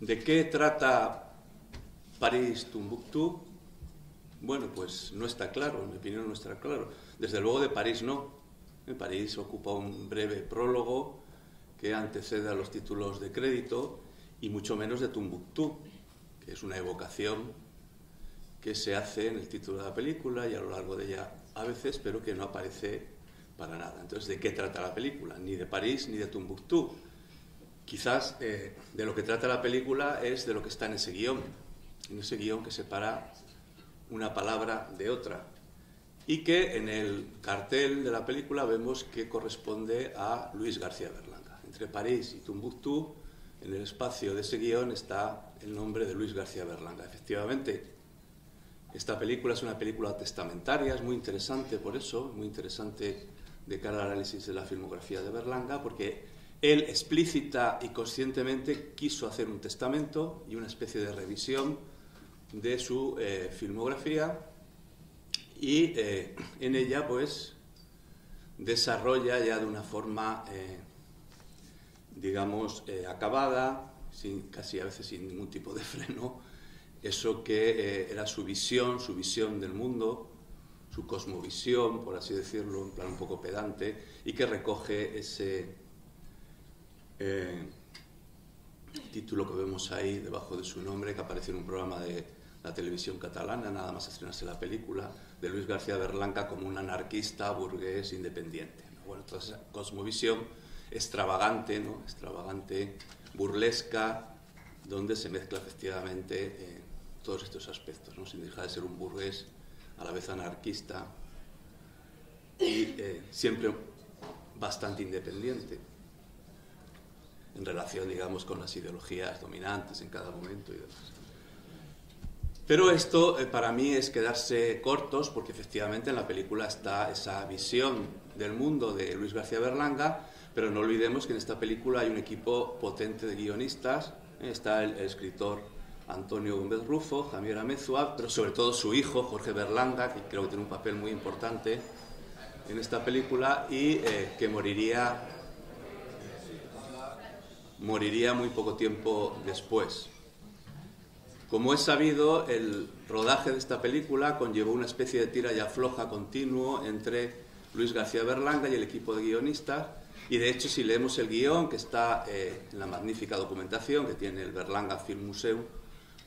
¿De qué trata París Tumbuctú? Bueno, pues no está claro, en mi opinión no está claro. Desde luego de París no. En París ocupa un breve prólogo que antecede a los títulos de crédito y mucho menos de Tumbuctú, que es una evocación que se hace en el título de la película y a lo largo de ella a veces, pero que no aparece para nada. Entonces, ¿de qué trata la película? Ni de París ni de Tumbuctú. Quizás eh, de lo que trata la película es de lo que está en ese guion, en ese guion que separa una palabra de otra y que en el cartel de la película vemos que corresponde a Luis García Berlanga. Entre París y Tumbuctú, en el espacio de ese guion está el nombre de Luis García Berlanga. Efectivamente, esta película es una película testamentaria, es muy interesante por eso, muy interesante de cara al análisis de la filmografía de Berlanga, porque él explícita y conscientemente quiso hacer un testamento y una especie de revisión de su eh, filmografía y eh, en ella pues desarrolla ya de una forma eh, digamos acabada sin, casi a veces sin ningún tipo de freno eso que era su visión su visión del mundo su cosmovisión por así decirlo en plan un poco pedante y que recoge ese título que vemos ahí debajo de su nombre que aparece en un programa de la televisión catalana, nada más estrenarse la película, de Luis García Berlanca como un anarquista burgués independiente. Bueno, toda esa cosmovisión extravagante, ¿no? extravagante, burlesca, donde se mezcla efectivamente eh, todos estos aspectos, ¿no? sin dejar de ser un burgués a la vez anarquista y eh, siempre bastante independiente en relación, digamos, con las ideologías dominantes en cada momento y demás. Pero esto eh, para mí es quedarse cortos porque efectivamente en la película está esa visión del mundo de Luis García Berlanga, pero no olvidemos que en esta película hay un equipo potente de guionistas. Eh, está el, escritor Antonio Gómez Rufo, Javier Amezua, pero sobre todo su hijo Jorge Berlanga, que creo que tiene un papel muy importante en esta película y eh, que moriría moriría muy poco tiempo después. Como es sabido, el rodaje de esta película conllevó una especie de tira y afloja continuo entre Luis García Berlanga y el equipo de guionistas. Y de hecho, si leemos el guion, que está eh, en la magnífica documentación que tiene el Berlanga Film Museum,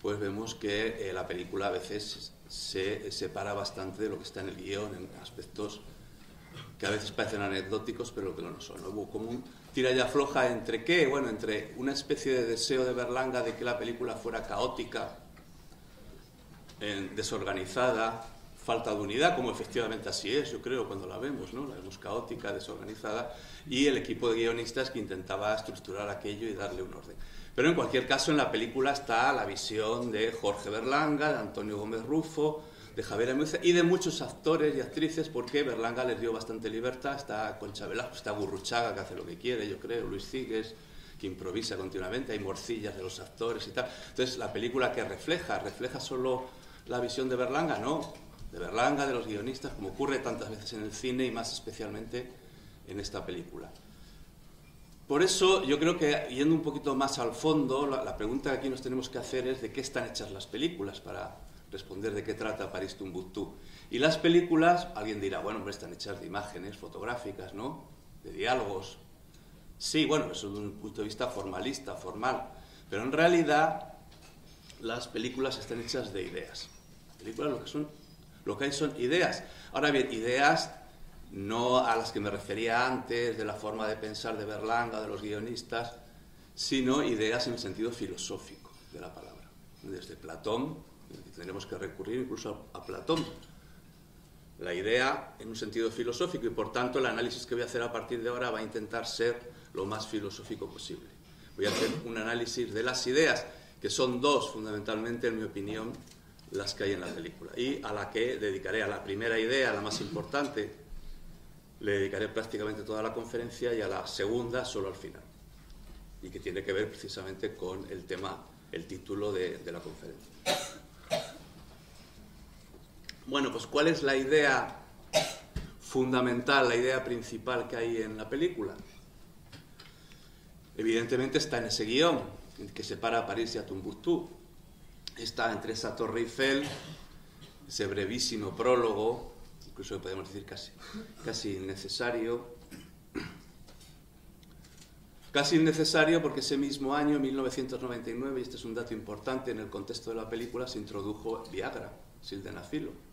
pues vemos que eh, la película a veces se separa bastante de lo que está en el guion, en aspectos que a veces parecen anecdóticos, pero que no lo son. Hubo como un tira y afloja entre qué? Bueno, entre una especie de deseo de Berlanga de que la película fuera caótica, desorganizada, falta de unidad, como efectivamente así es, yo creo, cuando la vemos, ¿no? La vemos caótica, desorganizada, y el equipo de guionistas que intentaba estructurar aquello y darle un orden. Pero en cualquier caso, en la película está la visión de Jorge Berlanga, de Antonio Gómez Rufo, de Javier Amuza y de muchos actores y actrices porque Berlanga les dio bastante libertad. Está Concha Velasco, está Gurruchaga, que hace lo que quiere, yo creo, Luis Cigues, que improvisa continuamente, hay morcillas de los actores y tal. Entonces, la película que refleja, refleja solo la visión de Berlanga, no, de Berlanga, de los guionistas, como ocurre tantas veces en el cine y más especialmente en esta película. Por eso yo creo que yendo un poquito más al fondo, la pregunta que aquí nos tenemos que hacer es de qué están hechas las películas para responder de qué trata París Tumbuctú. Y las películas, alguien dirá, bueno, hombre, están hechas de imágenes fotográficas, ¿no? De diálogos. Sí, bueno, eso desde un punto de vista formalista, formal. Pero en realidad las películas están hechas de ideas. Las películas lo que son, lo que hay son ideas. Ahora bien, ideas no a las que me refería antes, de la forma de pensar de Berlanga, de los guionistas, sino ideas en el sentido filosófico de la palabra. Desde Platón tendremos que recurrir incluso a, Platón. La idea en un sentido filosófico y por tanto el análisis que voy a hacer a partir de ahora va a intentar ser lo más filosófico posible. Voy a hacer un análisis de las ideas, que son dos fundamentalmente, en mi opinión, las que hay en la película. Y a la que dedicaré a la primera idea, la más importante, le dedicaré prácticamente toda la conferencia y a la segunda solo al final. Y que tiene que ver precisamente con el tema, el título de, de la conferencia. Bueno, pues ¿cuál es la idea fundamental, la idea principal que hay en la película? Evidentemente está en ese guion, que separa París y a Tumbuctú. Está entre esa Torre Eiffel, ese brevísimo prólogo, incluso podemos decir casi, casi innecesario, casi innecesario porque ese mismo año, 1999, y este es un dato importante en el contexto de la película, se introdujo Viagra, sildenafilo.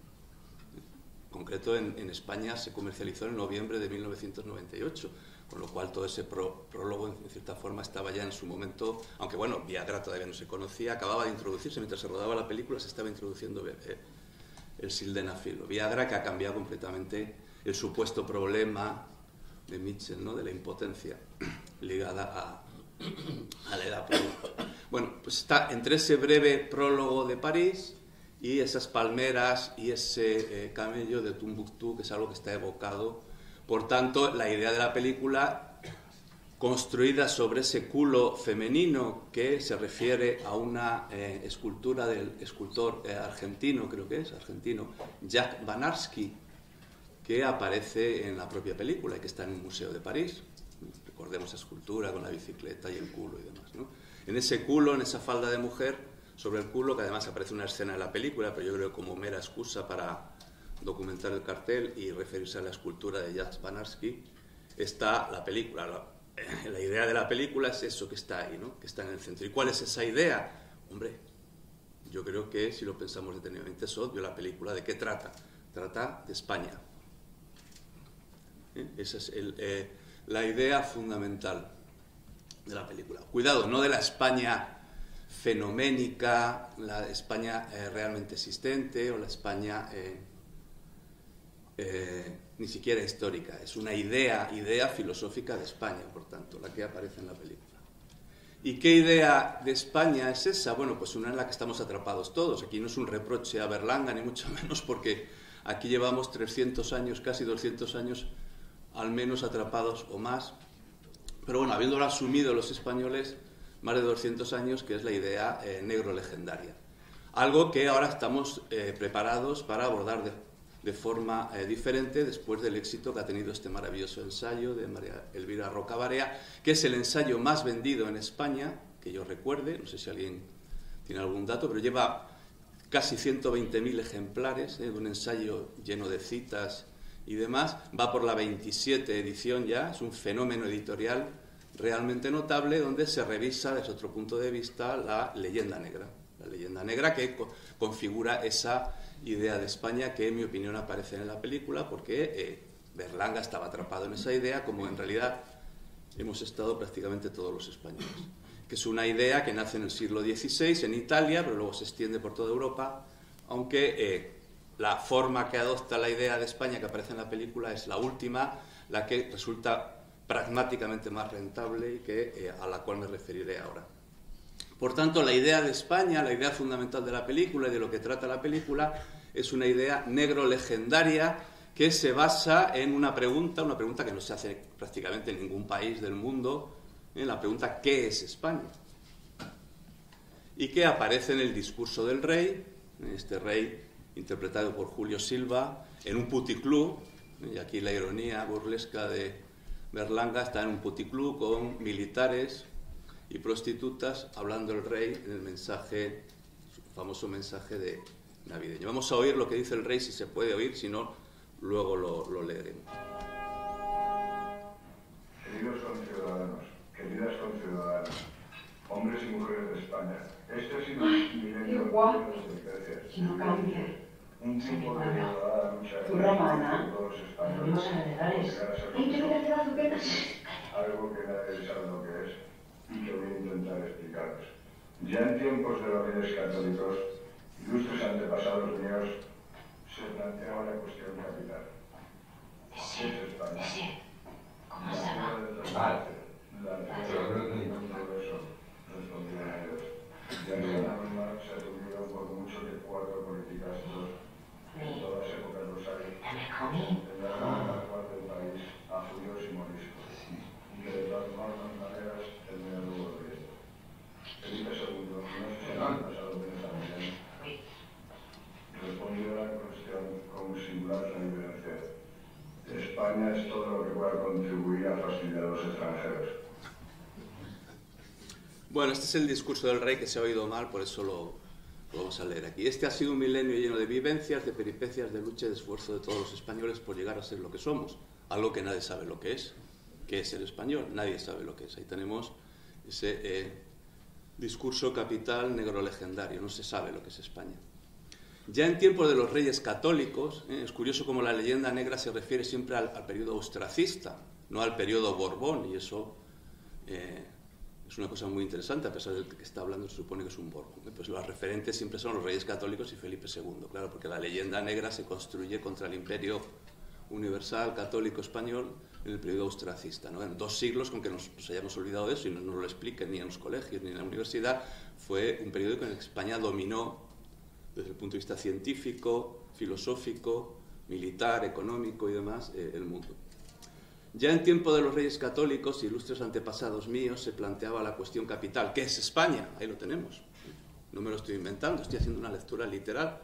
Concreto, en, España se comercializó en noviembre de 1998 con lo cual todo ese prólogo, en cierta forma, estaba ya en su momento, aunque bueno, Viagra todavía no se conocía, acababa de introducirse, mientras se rodaba la película se estaba introduciendo eh, el sildenafilo. Viagra que ha cambiado completamente el supuesto problema de Mitchell, ¿no? de la impotencia ligada a, a la edad Bueno, pues está entre ese breve prólogo de París y esas palmeras y ese eh, camello de Tumbuctú, que es algo que está evocado por tanto, la idea de la película construida sobre ese culo femenino que se refiere a una eh, escultura del escultor eh, argentino, creo que es argentino, Jack Banarsky, que aparece en la propia película y que está en un museo de París. Recordemos esa escultura con la bicicleta y el culo y demás. En ese culo, en esa falda de mujer, sobre el culo, que además aparece una escena en la película, pero yo creo como mera excusa para documentar el cartel y referirse a la escultura de Jacques Banarsky, está la película. La, idea de la película es eso que está ahí, ¿no? que está en el centro. ¿Y cuál es esa idea? Hombre, yo creo que si lo pensamos detenidamente es obvio la película. ¿De qué trata? Trata de España. ¿Eh? Esa es eh, la idea fundamental de la película. Cuidado, no de la España fenoménica, la España eh, realmente existente o la España eh, ni siquiera histórica, es una idea, idea filosófica de España, por tanto, la que aparece en la película. ¿Y qué idea de España es esa? Bueno, pues una en la que estamos atrapados todos. Aquí no es un reproche a Berlanga, ni mucho menos, porque aquí llevamos 300 años, casi 200 años, al menos atrapados o más. Pero bueno, habiéndolo asumido los españoles, más de 200 años, que es la idea eh, negro legendaria. Algo que ahora estamos eh, preparados para abordar de, forma eh, diferente después del éxito que ha tenido este maravilloso ensayo de María Elvira Roca Barea, que es el ensayo más vendido en España, que yo recuerde, no sé si alguien tiene algún dato, pero lleva casi 120.000 ejemplares, de un ensayo lleno de citas y demás, va por la 27 edición ya, es un fenómeno editorial realmente notable donde se revisa desde otro punto de vista la leyenda negra, la leyenda negra que configura esa idea de España que en mi opinión aparece en la película porque eh, Berlanga estaba atrapado en esa idea como en realidad hemos estado prácticamente todos los españoles. Que es una idea que nace en el siglo XVI en Italia, pero luego se extiende por toda Europa, aunque eh, la forma que adopta la idea de España que aparece en la película es la última, la que resulta pragmáticamente más rentable y que, eh, a la cual me referiré ahora. Por tanto, la idea de España, la idea fundamental de la película y de lo que trata la película, es una idea negro-legendaria que se basa en una pregunta, una pregunta que no se hace prácticamente en ningún país del mundo, en la pregunta ¿qué es España? Y que aparece en el discurso del rey, este rey interpretado por Julio Silva, en un puticlub, y aquí la ironía burlesca de Berlanga está en un puticlub con militares, y prostitutas, hablando el rey en el mensaje, su famoso mensaje de navideño. Vamos a oír lo que dice el rey, si se puede oír, si no, luego lo, lo leeremos. Queridos conciudadanos, queridas conciudadanas, hombres y mujeres de España, este ha sido un milenio de desgracias. Un tiempo de verdadera lucha todos los españoles. Algo que nadie sabe lo que es y que voy a intentar explicaros. Ya en tiempos de los reyes católicos, ilustres antepasados míos, se planteaba la cuestión capital. Bueno, este es el discurso del rey que se ha oído mal, por eso lo, vamos a leer aquí. Este ha sido un milenio lleno de vivencias, de peripecias, de lucha y de esfuerzo de todos los españoles por llegar a ser lo que somos, algo que nadie sabe lo que es. ¿Qué es el español? Nadie sabe lo que es. Ahí tenemos ese eh, discurso capital negro legendario, no se sabe lo que es España. Ya en tiempos de los reyes católicos, eh, es curioso cómo la leyenda negra se refiere siempre al, periodo austracista, no al periodo Borbón, y eso eh, es una cosa muy interesante, a pesar de que está hablando se supone que es un Borbón. Pues los referentes siempre son los reyes católicos y Felipe II, claro, porque la leyenda negra se construye contra el imperio universal católico español en el periodo austracista. ¿no? En dos siglos, con que nos, hayamos olvidado de eso y no nos lo expliquen ni en los colegios ni en la universidad, fue un periodo en el que España dominó desde el punto de vista científico, filosófico, militar, económico y demás eh, el mundo. Ya en tiempo de los reyes católicos, ilustres antepasados míos, se planteaba la cuestión capital. ¿Qué es España? Ahí lo tenemos. No me lo estoy inventando, estoy haciendo una lectura literal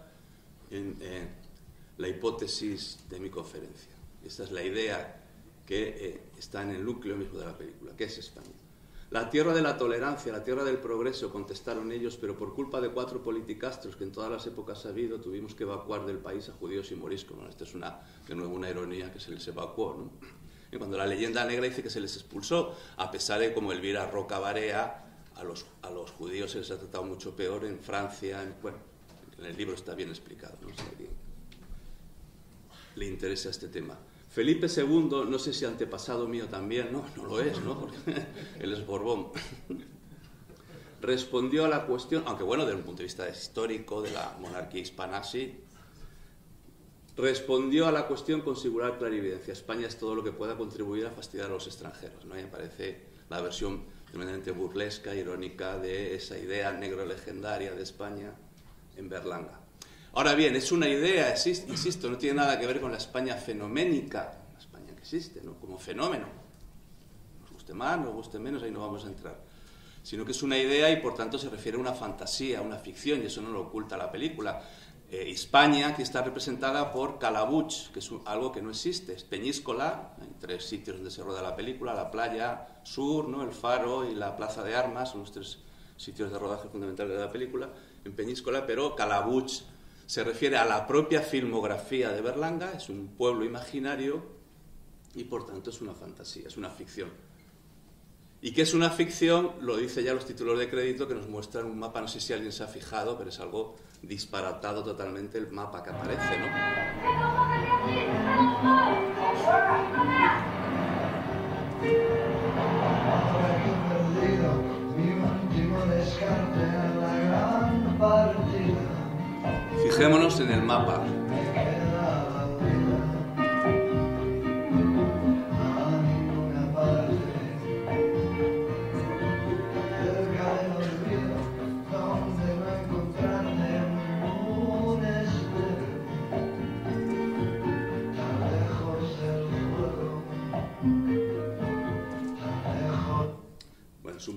en la hipótesis de mi conferencia. Esta es la idea que eh, está en el núcleo mismo de la película. ¿Qué es España? La tierra de la tolerancia, la tierra del progreso, contestaron ellos, pero por culpa de cuatro politicastros que en todas las épocas ha habido, tuvimos que evacuar del país a judíos y moriscos. esta es una, de nuevo una ironía que se les evacuó. ¿no? Cuando la leyenda negra dice que se les expulsó, a pesar de como Elvira Roca Barea, a los, a los judíos se les ha tratado mucho peor en Francia. En, bueno, en el libro está bien explicado. ¿no? le interesa este tema. Felipe II, no sé si antepasado mío también, no, no lo es, ¿no? Porque él es Borbón. Respondió a la cuestión, aunque bueno, desde un punto de vista histórico de la monarquía hispana, sí, respondió a la cuestión con singular clarividencia. España es todo lo que pueda contribuir a fastidiar a los extranjeros. ¿no? me parece la versión tremendamente burlesca, irónica de esa idea negro legendaria de España en Berlanga. Ahora bien, es una idea, insisto, no tiene nada que ver con la España fenoménica, la España que existe, ¿no? como fenómeno. Nos guste más, nos guste menos, ahí no vamos a entrar. Sino que es una idea y por tanto se refiere a una fantasía, a una ficción, y eso no lo oculta la película. Eh, España, que está representada por Calabuch, que es algo que no existe, es Peñíscola, hay tres sitios donde se rueda la película, la playa sur, ¿no? el faro y la plaza de armas, son los tres sitios de rodaje fundamentales de la película, en Peñíscola, pero Calabuch se refiere a la propia filmografía de Berlanga, es un pueblo imaginario y por tanto es una fantasía, es una ficción. Y que es una ficción, lo dice ya los títulos de crédito que nos muestran un mapa, no sé si alguien se ha fijado, pero es algo disparatado totalmente el mapa que aparece, ¿no? Fijémonos en el mapa.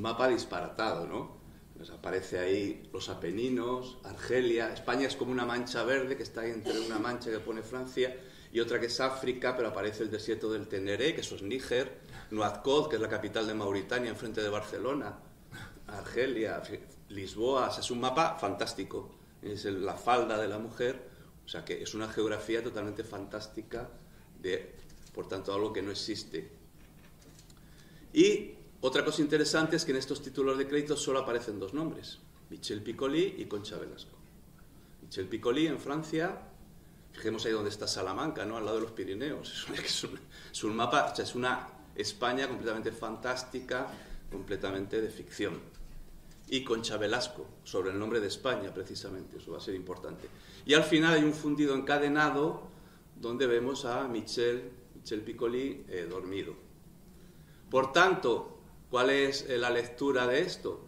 Mapa disparatado, ¿no? Pues aparece ahí los Apeninos, Argelia. España es como una mancha verde que está entre una mancha que pone Francia y otra que es África, pero aparece el desierto del Teneré, que eso es Níger, Nuadcod, que es la capital de Mauritania, enfrente de Barcelona, Argelia, Lisboa. es un mapa fantástico. Es la falda de la mujer, o sea que es una geografía totalmente fantástica de, por tanto, algo que no existe. Y otra cosa interesante es que en estos títulos de crédito solo aparecen dos nombres, Michel Piccoli y Concha Velasco. Michel Piccoli en Francia, fijemos ahí donde está Salamanca, ¿no? al lado de los Pirineos. Es un, mapa, es una España completamente fantástica, completamente de ficción. Y Concha Velasco, sobre el nombre de España, precisamente, eso va a ser importante. Y al final hay un fundido encadenado donde vemos a Michel, Michel Piccoli eh, dormido. Por tanto, ¿Cuál es eh, la lectura de esto?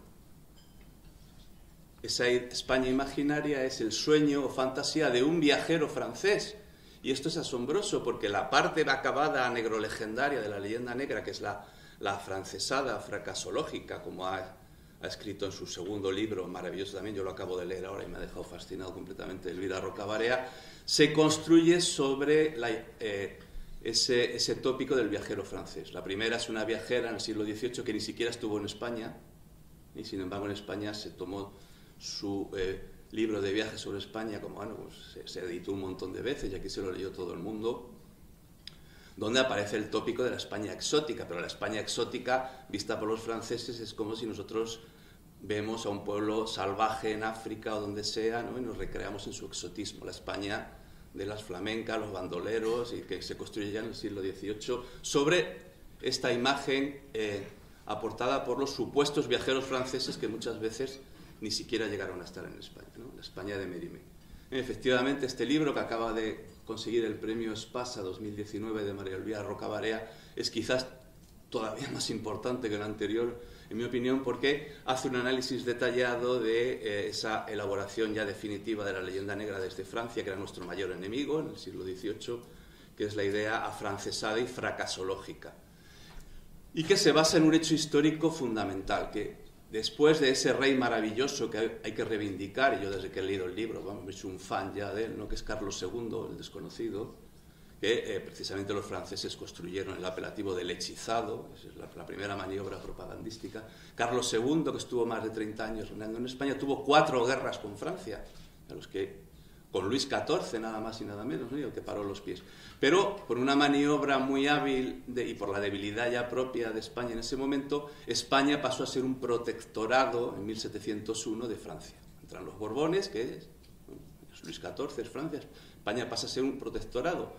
Esa España imaginaria es el sueño o fantasía de un viajero francés. Y esto es asombroso porque la parte acabada negro legendaria de la leyenda negra, que es la, la francesada fracasológica, como ha, escrito en su segundo libro, maravilloso también, yo lo acabo de leer ahora y me ha dejado fascinado completamente, Elvira Rocabarea, se construye sobre la, eh, ese, tópico del viajero francés. La primera es una viajera en el siglo XVIII que ni siquiera estuvo en España, Y sin embargo en España se tomó su eh, libro de viajes sobre España, como bueno, pues se, se, editó un montón de veces y aquí se lo leyó todo el mundo, donde aparece el tópico de la España exótica, pero la España exótica vista por los franceses es como si nosotros vemos a un pueblo salvaje en África o donde sea ¿no? y nos recreamos en su exotismo. La España de las flamencas, los bandoleros y que se construye ya en el siglo XVIII sobre esta imagen eh, aportada por los supuestos viajeros franceses que muchas veces ni siquiera llegaron a estar en España, ¿no? la España de Mérimée. Efectivamente, este libro que acaba de conseguir el premio Espasa 2019 de María Elvira Rocabarea es quizás todavía más importante que el anterior, en mi opinión, porque hace un análisis detallado de eh, esa elaboración ya definitiva de la leyenda negra desde Francia, que era nuestro mayor enemigo en el siglo XVIII, que es la idea afrancesada y fracasológica, y que se basa en un hecho histórico fundamental, que después de ese rey maravilloso que hay que reivindicar, y yo desde que he leído el libro, vamos, he hecho un fan ya de él, ¿no? que es Carlos II, el desconocido, que eh, precisamente los franceses construyeron el apelativo del hechizado, es la, la, primera maniobra propagandística. Carlos II, que estuvo más de 30 años reinando en España, tuvo cuatro guerras con Francia, a los que con Luis XIV nada más y nada menos, ¿no? y el que paró los pies. Pero por una maniobra muy hábil de, y por la debilidad ya propia de España en ese momento, España pasó a ser un protectorado en 1701 de Francia. Entran los Borbones, que es, es Luis XIV, es Francia, España pasa a ser un protectorado.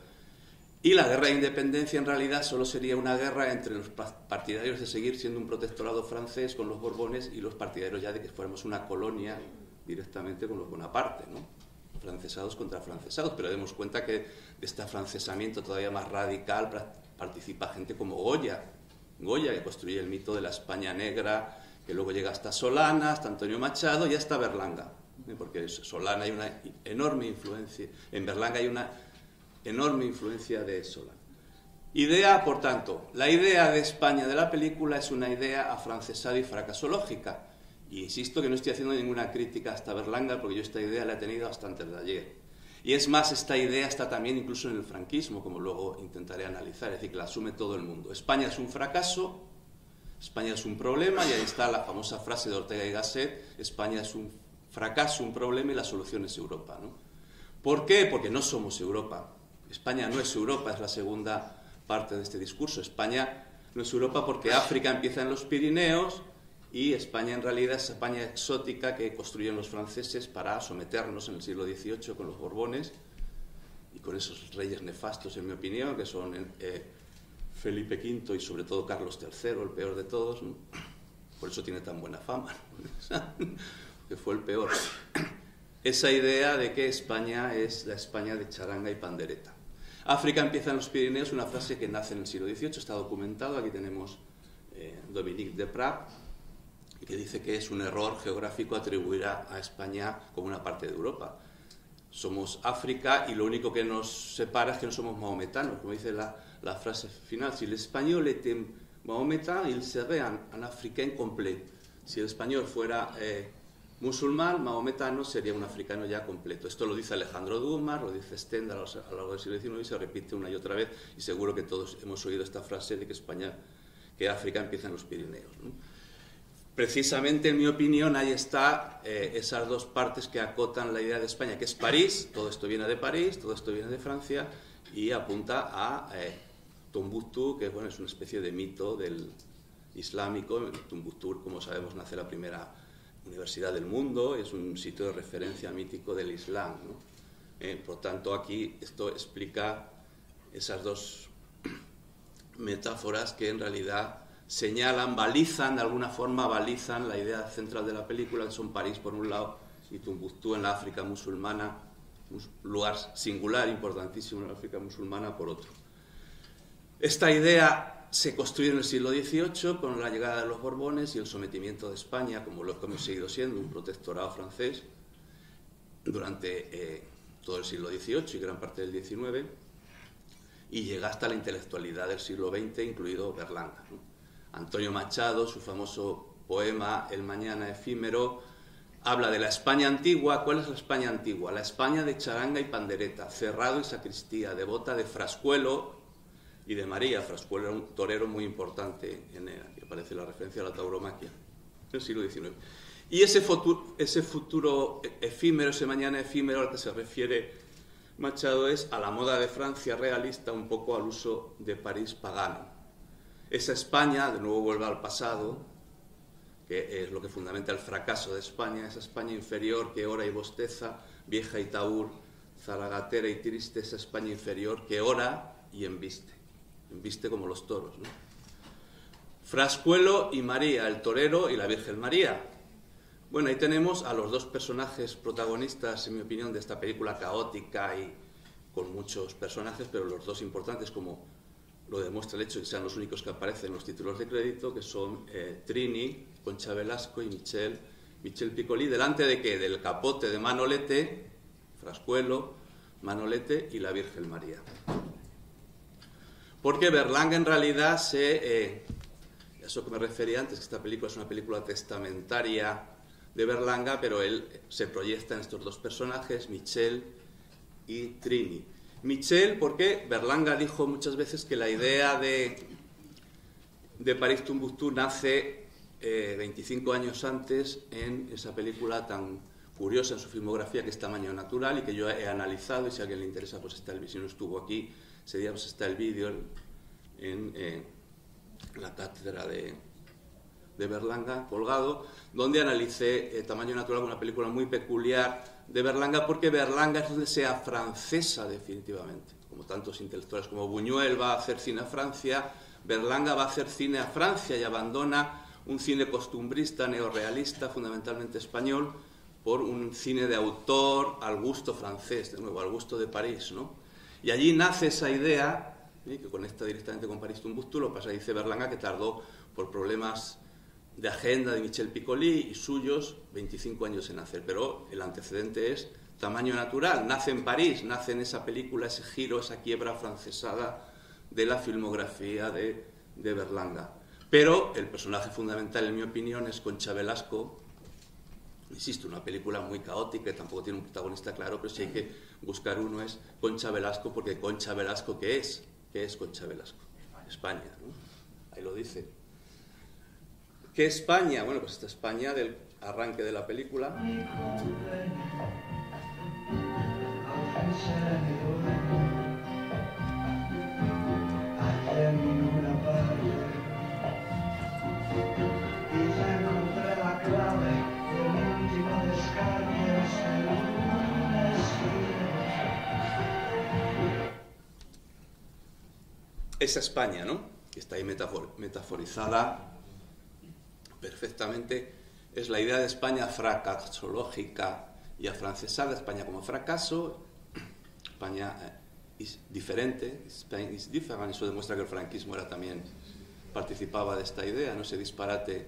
Y la guerra de independencia en realidad solo sería una guerra entre los partidarios de seguir siendo un protectorado francés con los Borbones y los partidarios ya de que fuéramos una colonia directamente con los Bonaparte, ¿no? francesados contra francesados, pero demos cuenta que de este afrancesamiento todavía más radical participa gente como Goya, Goya que construye el mito de la España negra, que luego llega hasta Solana, hasta Antonio Machado y hasta Berlanga, ¿eh? porque en Solana hay una enorme influencia, en Berlanga hay una enorme influencia de Solana. Idea, por tanto, la idea de España de la película es una idea afrancesada y fracasológica y insisto que no estoy haciendo ninguna crítica hasta Berlanga, porque yo esta idea la he tenido hasta antes de ayer. Y es más, esta idea está también incluso en el franquismo, como luego intentaré analizar, es decir, que la asume todo el mundo. España es un fracaso, España es un problema, y ahí está la famosa frase de Ortega y Gasset, España es un fracaso, un problema, y la solución es Europa. ¿no? ¿Por qué? Porque no somos Europa. España no es Europa, es la segunda parte de este discurso. España no es Europa porque África empieza en los Pirineos, y España en realidad es España exótica que construyen los franceses para someternos en el siglo XVIII con los Borbones y con esos reyes nefastos, en mi opinión, que son eh, Felipe V y sobre todo Carlos III, el peor de todos. Por eso tiene tan buena fama, que fue el peor. Esa idea de que España es la España de charanga y pandereta. África empieza en los Pirineos, una frase que nace en el siglo XVIII, está documentado. Aquí tenemos eh, Dominique de Prat, que dice que es un error geográfico atribuir a, España como una parte de Europa. Somos África y lo único que nos separa es que no somos mahometanos, como dice la, la frase final. Si el español était mahometan, il serait un, un africain complet. Si el español fuera eh, musulmán, mahometano sería un africano ya completo. Esto lo dice Alejandro Dumas, lo dice Stendhal a lo largo del siglo XIX y se repite una y otra vez. Y seguro que todos hemos oído esta frase de que España, que África empieza en los Pirineos. Precisamente, en mi opinión, ahí está eh, esas dos partes que acotan la idea de España, que es París, todo esto viene de París, todo esto viene de Francia, y apunta a eh, Tombuctú, que bueno, es una especie de mito del islámico. Tombuctú, como sabemos, nace la primera universidad del mundo, es un sitio de referencia mítico del Islam. Eh, por tanto, aquí esto explica esas dos metáforas que en realidad señalan, balizan, de alguna forma balizan la idea central de la película, que son París por un lado y Tumbuctú en la África musulmana, un lugar singular, importantísimo en la África musulmana, por otro. Esta idea se construye en el siglo XVIII con la llegada de los Borbones y el sometimiento de España, como lo hemos seguido siendo, un protectorado francés, durante eh, todo el siglo XVIII y gran parte del XIX, y llega hasta la intelectualidad del siglo XX, incluido Berlanga. Antonio Machado, su famoso poema El mañana efímero, habla de la España antigua. ¿Cuál es la España antigua? La España de charanga y pandereta, cerrado y sacristía, devota de Frascuelo y de María. Frascuelo era un torero muy importante, en el, aquí aparece la referencia a la tauromaquia. del siglo XIX. Y ese futuro, ese futuro efímero, ese mañana efímero al que se refiere Machado es a la moda de Francia realista, un poco al uso de París pagano. Esa España, de nuevo vuelve al pasado, que es lo que fundamenta el fracaso de España, esa España inferior que ora y bosteza, vieja y taur, zaragatera y triste, esa España inferior que ora y embiste, embiste como los toros. ¿no? Frascuelo y María, el torero y la Virgen María. Bueno, ahí tenemos a los dos personajes protagonistas, en mi opinión, de esta película caótica y con muchos personajes, pero los dos importantes, como lo demuestra el hecho de que sean los únicos que aparecen en los títulos de crédito, que son eh, Trini, Concha Velasco y Michel, Michel Piccoli, delante de que del capote de Manolete, Frascuelo, Manolete y la Virgen María. Porque Berlanga en realidad se... Eh, eso que me refería antes, que esta película es una película testamentaria de Berlanga, pero él se proyecta en estos dos personajes, Michel y Trini. Michel, porque Berlanga dijo muchas veces que la idea de, de París Tumbuctú nace 25 eh, años antes en esa película tan curiosa en su filmografía que es Tamaño Natural y que yo he analizado y si a alguien le interesa pues está el si no estuvo aquí ese día pues está el vídeo en, eh, la cátedra de, de, Berlanga colgado donde analicé eh, Tamaño Natural una película muy peculiar de Berlanga porque Berlanga es donde sea francesa definitivamente como tantos intelectuales como Buñuel va a hacer cine a Francia Berlanga va a hacer cine a Francia y abandona un cine costumbrista, neorrealista, fundamentalmente español, por un cine de autor al gusto francés, de nuevo, al gusto de París. ¿no? Y allí nace esa idea, que conecta directamente con París Tumbuctú, lo pasa, dice Berlanga, que tardó por problemas de agenda de Michel Piccoli y suyos 25 años en hacer, pero el antecedente es tamaño natural, nace en París, nace en esa película, ese giro, esa quiebra francesada de la filmografía de, Berlanga. Pero el personaje fundamental, en mi opinión, es Concha Velasco. Insisto, una película muy caótica, tampoco tiene un protagonista claro, pero si hay que buscar uno es Concha Velasco, porque Concha Velasco, ¿qué es? ¿Qué es Concha Velasco? España, ¿no? Ahí lo dice. ¿Qué España? Bueno, pues esta España del arranque de la película. Esa España, ¿no? que está ahí metaforizada perfectamente, es la idea de España fracasológica y afrancesada, España como fracaso, España es eh, diferente, Spain is different, eso demuestra que el franquismo era también participaba de esta idea, no ese disparate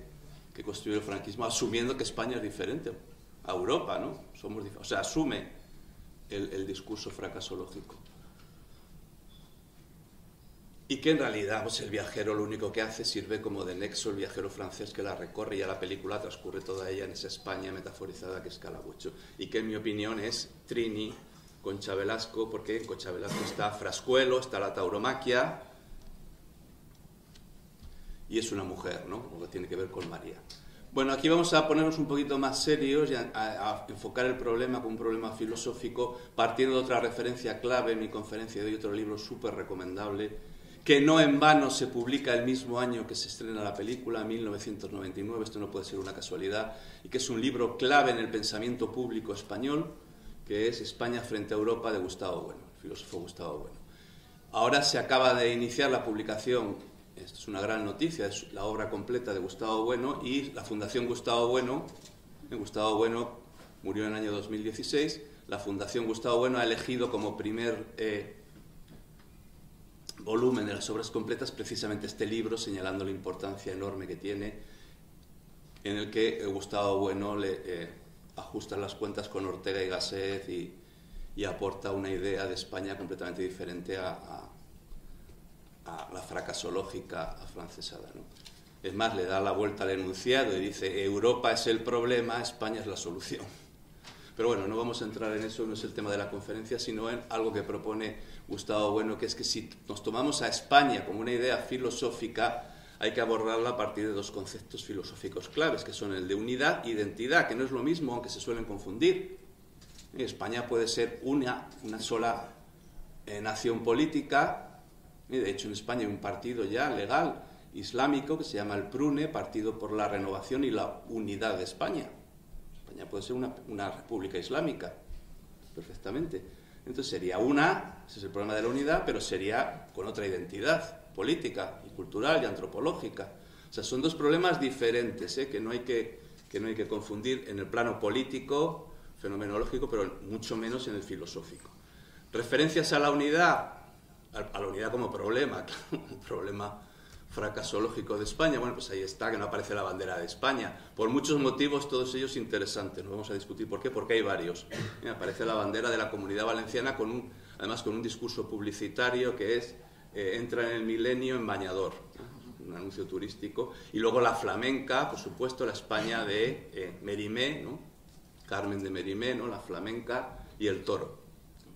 que construyó el franquismo, asumiendo que España es diferente a Europa, ¿no? Somos, o sea, asume el, el discurso fracasológico y que en realidad pues, el viajero lo único que hace sirve como de nexo el viajero francés que la recorre y ya la película transcurre toda ella en esa España metaforizada que es Calabucho y que en mi opinión es Trini Concha Velasco porque en Concha Velasco está Frascuelo, está la tauromaquia y es una mujer, ¿no? Lo que tiene que ver con María. Bueno, aquí vamos a ponernos un poquito más serios y a, a, enfocar el problema como un problema filosófico partiendo de otra referencia clave en mi conferencia de otro libro súper recomendable que no en vano se publica el mismo año que se estrena la película, 1999, esto no puede ser una casualidad, y que es un libro clave en el pensamiento público español, que es España frente a Europa de Gustavo Bueno, el filósofo Gustavo Bueno. Ahora se acaba de iniciar la publicación, esto es una gran noticia, es la obra completa de Gustavo Bueno y la Fundación Gustavo Bueno, Gustavo Bueno murió en el año 2016, la Fundación Gustavo Bueno ha elegido como primer... Eh, volumen de las obras completas precisamente este libro, señalando la importancia enorme que tiene, en el que Gustavo Bueno le eh, ajusta las cuentas con Ortega y Gasset y, aporta una idea de España completamente diferente a, la fracasológica afrancesada. ¿no? Es más, le da la vuelta al enunciado y dice, Europa es el problema, España es la solución. Pero bueno, no vamos a entrar en eso, no es el tema de la conferencia, sino en algo que propone Gustavo Bueno, que es que si nos tomamos a España como una idea filosófica, hay que abordarla a partir de dos conceptos filosóficos claves, que son el de unidad e identidad, que no es lo mismo, aunque se suelen confundir. España puede ser una, una sola eh, nación política, de hecho en España hay un partido ya legal islámico que se llama el PRUNE, Partido por la Renovación y la Unidad de España. Puede ser una, una república islámica, perfectamente. Entonces sería una, ese es el problema de la unidad, pero sería con otra identidad política y cultural y antropológica. O sea, son dos problemas diferentes ¿eh? que, no hay que, que no hay que confundir en el plano político, fenomenológico, pero mucho menos en el filosófico. Referencias a la unidad, a la unidad como problema, el problema fracasológico de España, bueno, pues ahí está, que no aparece la bandera de España. Por muchos motivos, todos ellos interesantes, no vamos a discutir por qué, porque hay varios. aparece la bandera de la comunidad valenciana, con un, además con un discurso publicitario que es eh, entra en el milenio en bañador, un anuncio turístico, y luego la flamenca, por supuesto, la España de eh, Merimé, ¿no? Carmen de Merimé, ¿no? la flamenca, y el toro,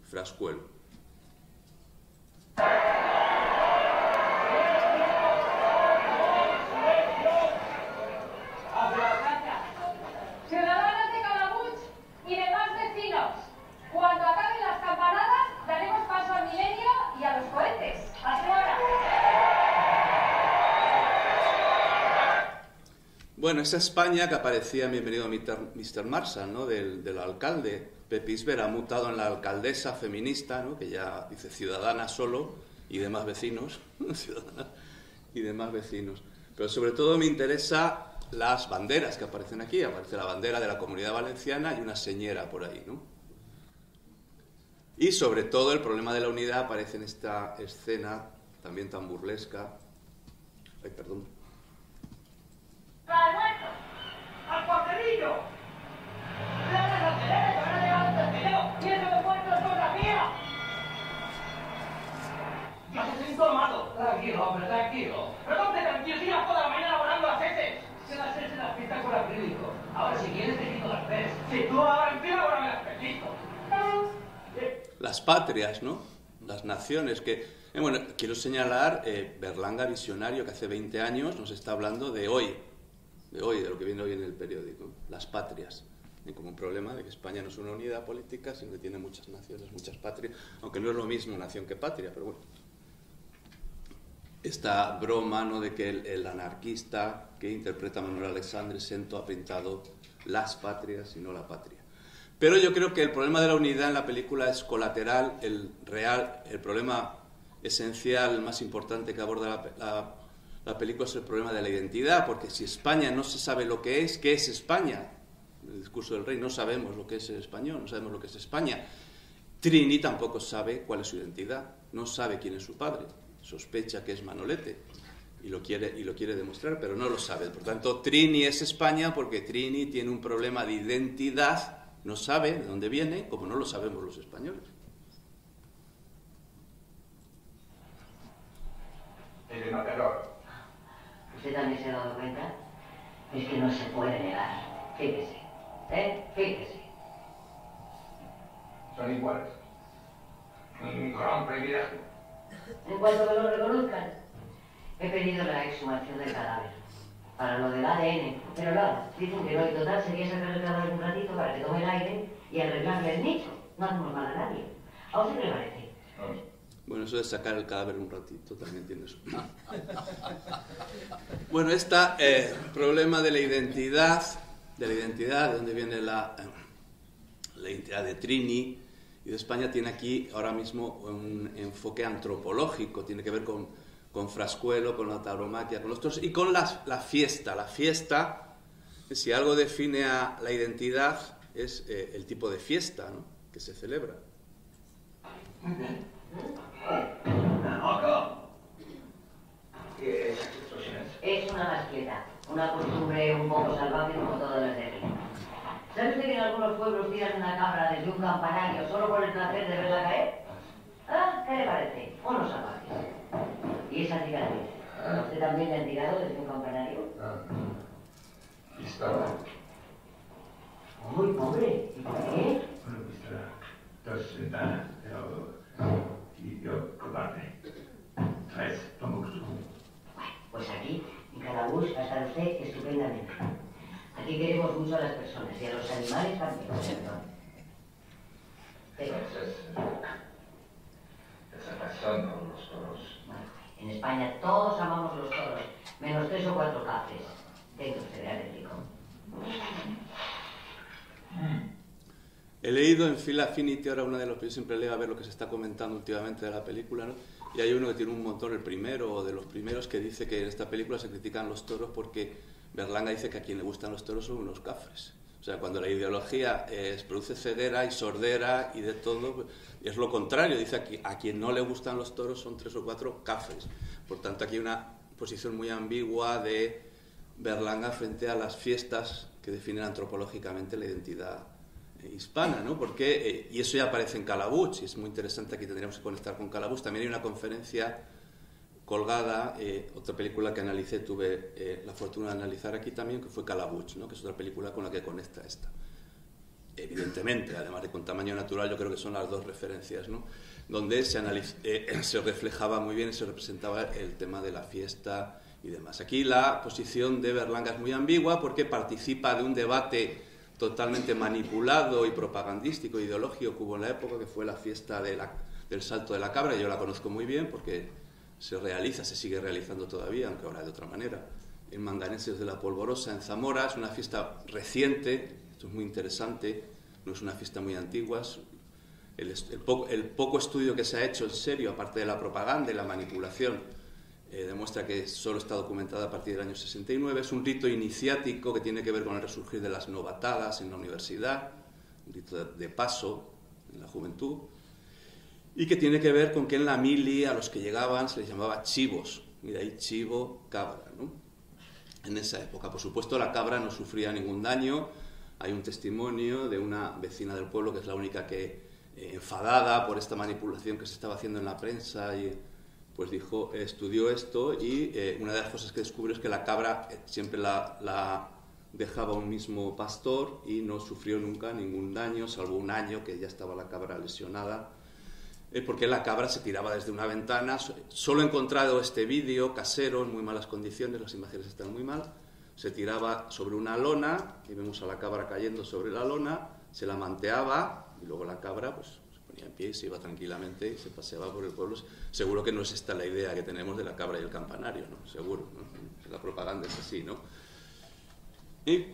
Frascuelo. Bueno, esa España que aparecía Bienvenido Mr. Marshall, ¿no? del, del alcalde. Pepisber ha mutado en la alcaldesa feminista, ¿no? que ya dice ciudadana solo y demás vecinos. y demás vecinos. Pero sobre todo me interesa las banderas que aparecen aquí. Aparece la bandera de la comunidad valenciana y una señera por ahí, ¿no? Y sobre todo el problema de la unidad aparece en esta escena también tan burlesca. Ay, perdón las heces. Se las heces las pintas con acrílico. Ahora si quieres te quito las tres. Si tú ahora me las pelito. Las patrias, ¿no? Las naciones que... Eh, bueno, quiero señalar eh, Berlanga Visionario, que hace 20 años nos está hablando de hoy, de hoy, de lo que viene hoy en el periódico, las patrias. Y como un problema de que España no es una unidad política, sino que tiene muchas naciones, muchas patrias, aunque no es lo mismo nación que patria, pero bueno. Esta broma ¿no? de que el, anarquista que interpreta Manuel Alexandre Sento ha pintado las patrias y no la patria. Pero yo creo que el problema de la unidad en la película es colateral, el real, el problema esencial, más importante que aborda la la película es el problema de la identidad, porque si España no se sabe lo que es, ¿qué es España? el discurso del rey no sabemos lo que es el español, no sabemos lo que es España. Trini tampoco sabe cuál es su identidad, no sabe quién es su padre, sospecha que es Manolete y lo quiere, y lo quiere demostrar, pero no lo sabe. Por tanto, Trini es España porque Trini tiene un problema de identidad, no sabe de dónde viene, como no lo sabemos los españoles. El matador. ¿Usted también se ha dado cuenta? Es que no se puede negar. Fíjese. ¿Eh? Fíjese. Son iguales. Un gran privilegio. En cuanto me lo reconozcan, he pedido la exhumación del cadáver. Para lo del ADN. Pero nada, dicen que no. hay total sería sacar el cadáver un ratito para que tome el aire y arreglarle el nicho. No hacemos mal a nadie. ¿A usted le parece? Bueno, eso de sacar el cadáver un ratito también tiene su... bueno, este problema de la identidad, de la identidad, de dónde viene la, eh, la identidad de Trini y de España, tiene aquí ahora mismo un enfoque antropológico, tiene que ver con, con Frascuelo, con la tauromaquia, con los toros y con la, la fiesta. La fiesta, si algo define a la identidad, es eh, el tipo de fiesta que se celebra. Es una mascleta, una costumbre un poco salvaje como todas las de aquí. ¿Sabe usted que en algunos pueblos tiran una cabra desde un campanario solo por el placer de verla caer? ¿Ah? ¿Qué le parece? Unos salvajes. ¿Y esa cicatriz? ¿Usted también le han tirado desde un campanario? Ah. Estaba. Muy pobre. ¿Y por qué? Bueno, pues dos ventanas, pero y yo cobarde. Tres, tomo Bueno, pues aquí Efectivamente. Aquí queremos mucho a las personas y a los animales también. Pero... Esa pasión por los toros. en España todos amamos los toros, menos tres o cuatro cafés. Tengo usted de Atlético. He leído en Phil Affinity, ahora una de los que yo siempre leo a ver lo que se está comentando últimamente de la película, ¿no? y hay uno que tiene un montón, el primero o de los primeros, que dice que en esta película se critican los toros porque Berlanga dice que a quien le gustan los toros son unos cafres. O sea, cuando la ideología produce ceguera y sordera y de todo, es lo contrario. Dice que a quien no le gustan los toros son tres o cuatro cafres. Por tanto, aquí hay una posición muy ambigua de Berlanga frente a las fiestas que definen antropológicamente la identidad hispana, ¿no? Porque, eh, y eso ya aparece en Calabuch, y es muy interesante, aquí tendríamos que conectar con Calabuch. También hay una conferencia colgada, eh, otra película que analicé, tuve eh, la fortuna de analizar aquí también, que fue Calabuch, ¿no? que es otra película con la que conecta esta. Evidentemente, además de con tamaño natural, yo creo que son las dos referencias, ¿no? donde se, se reflejaba muy bien y se representaba el tema de la fiesta y demás. Aquí la posición de Berlanga es muy ambigua porque participa de un debate totalmente manipulado y propagandístico, ideológico que hubo en la época, que fue la fiesta del Salto de la Cabra. Yo la conozco muy bien porque se realiza, se sigue realizando todavía, aunque ahora de otra manera, en Manganeses de la Polvorosa, en Zamora. Es una fiesta reciente, esto es muy interesante, no es una fiesta muy antigua. el, el poco estudio que se ha hecho en serio, aparte de la propaganda y la manipulación, eh, demuestra que solo está documentada a partir del año 69. Es un rito iniciático que tiene que ver con el resurgir de las novatadas en la universidad, un rito de, paso en la juventud, y que tiene que ver con que en la mili a los que llegaban se les llamaba chivos, mira ahí chivo, cabra, ¿no? En esa época, por supuesto, la cabra no sufría ningún daño. Hay un testimonio de una vecina del pueblo que es la única que, eh, enfadada por esta manipulación que se estaba haciendo en la prensa y pues dijo, estudió esto y eh, una de las cosas que descubrió es que la cabra eh, siempre la, dejaba un mismo pastor y no sufrió nunca ningún daño, salvo un año que ya estaba la cabra lesionada, eh, porque la cabra se tiraba desde una ventana. Solo he encontrado este vídeo casero en muy malas condiciones, las imágenes están muy mal. Se tiraba sobre una lona, y vemos a la cabra cayendo sobre la lona, se la manteaba y luego la cabra pues en pie, se iba tranquilamente y se paseaba por el pueblo. Seguro que no es esta la idea que tenemos de la cabra y el campanario, ¿no? Seguro, La propaganda es así, ¿no? Y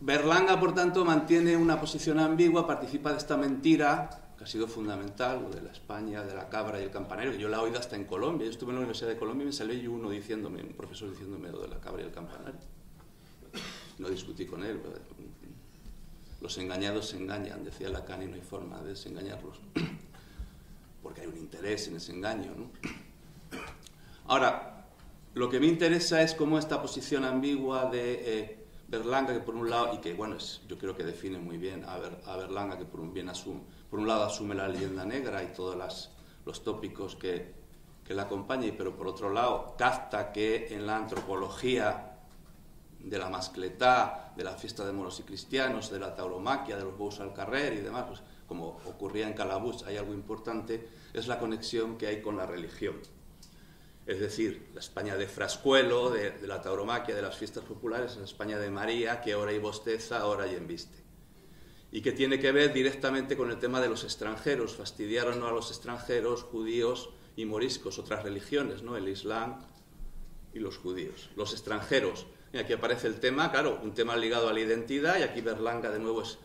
Berlanga, por tanto, mantiene una posición ambigua, participa de esta mentira que ha sido fundamental, lo de la España, de la cabra y el campanario, que yo la he oído hasta en Colombia. Yo estuve en la Universidad de Colombia y me salió uno diciéndome, un profesor diciéndome lo de la cabra y el campanario. No discutí con él, los engañados se engañan, decía Lacan, y no hay forma de desengañarlos, porque hay un interés en ese engaño. Ahora, lo que me interesa es cómo esta posición ambigua de eh, Berlanga, que por un lado, y que bueno, yo creo que define muy bien a, Berlanga, que por un, bien asume, por un lado asume la leyenda negra y todos los tópicos que, que la acompañan, pero por otro lado capta que en la antropología de la mascletá, de la fiesta de moros y cristianos, de la tauromaquia, de los bous al carrer y demás, pues, como ocurría en Calabuch, hay algo importante, es la conexión que hay con la religión. Es decir, la España de Frascuelo, de, la tauromaquia, de las fiestas populares, la España de María, que ahora y bosteza, ahora y embiste. Y que tiene que ver directamente con el tema de los extranjeros. Fastidiaron a los extranjeros, judíos y moriscos, otras religiones, ¿no? el Islam y los judíos. Los extranjeros y aquí aparece el tema, claro, un tema ligado a la identidad, y aquí Berlanga de nuevo es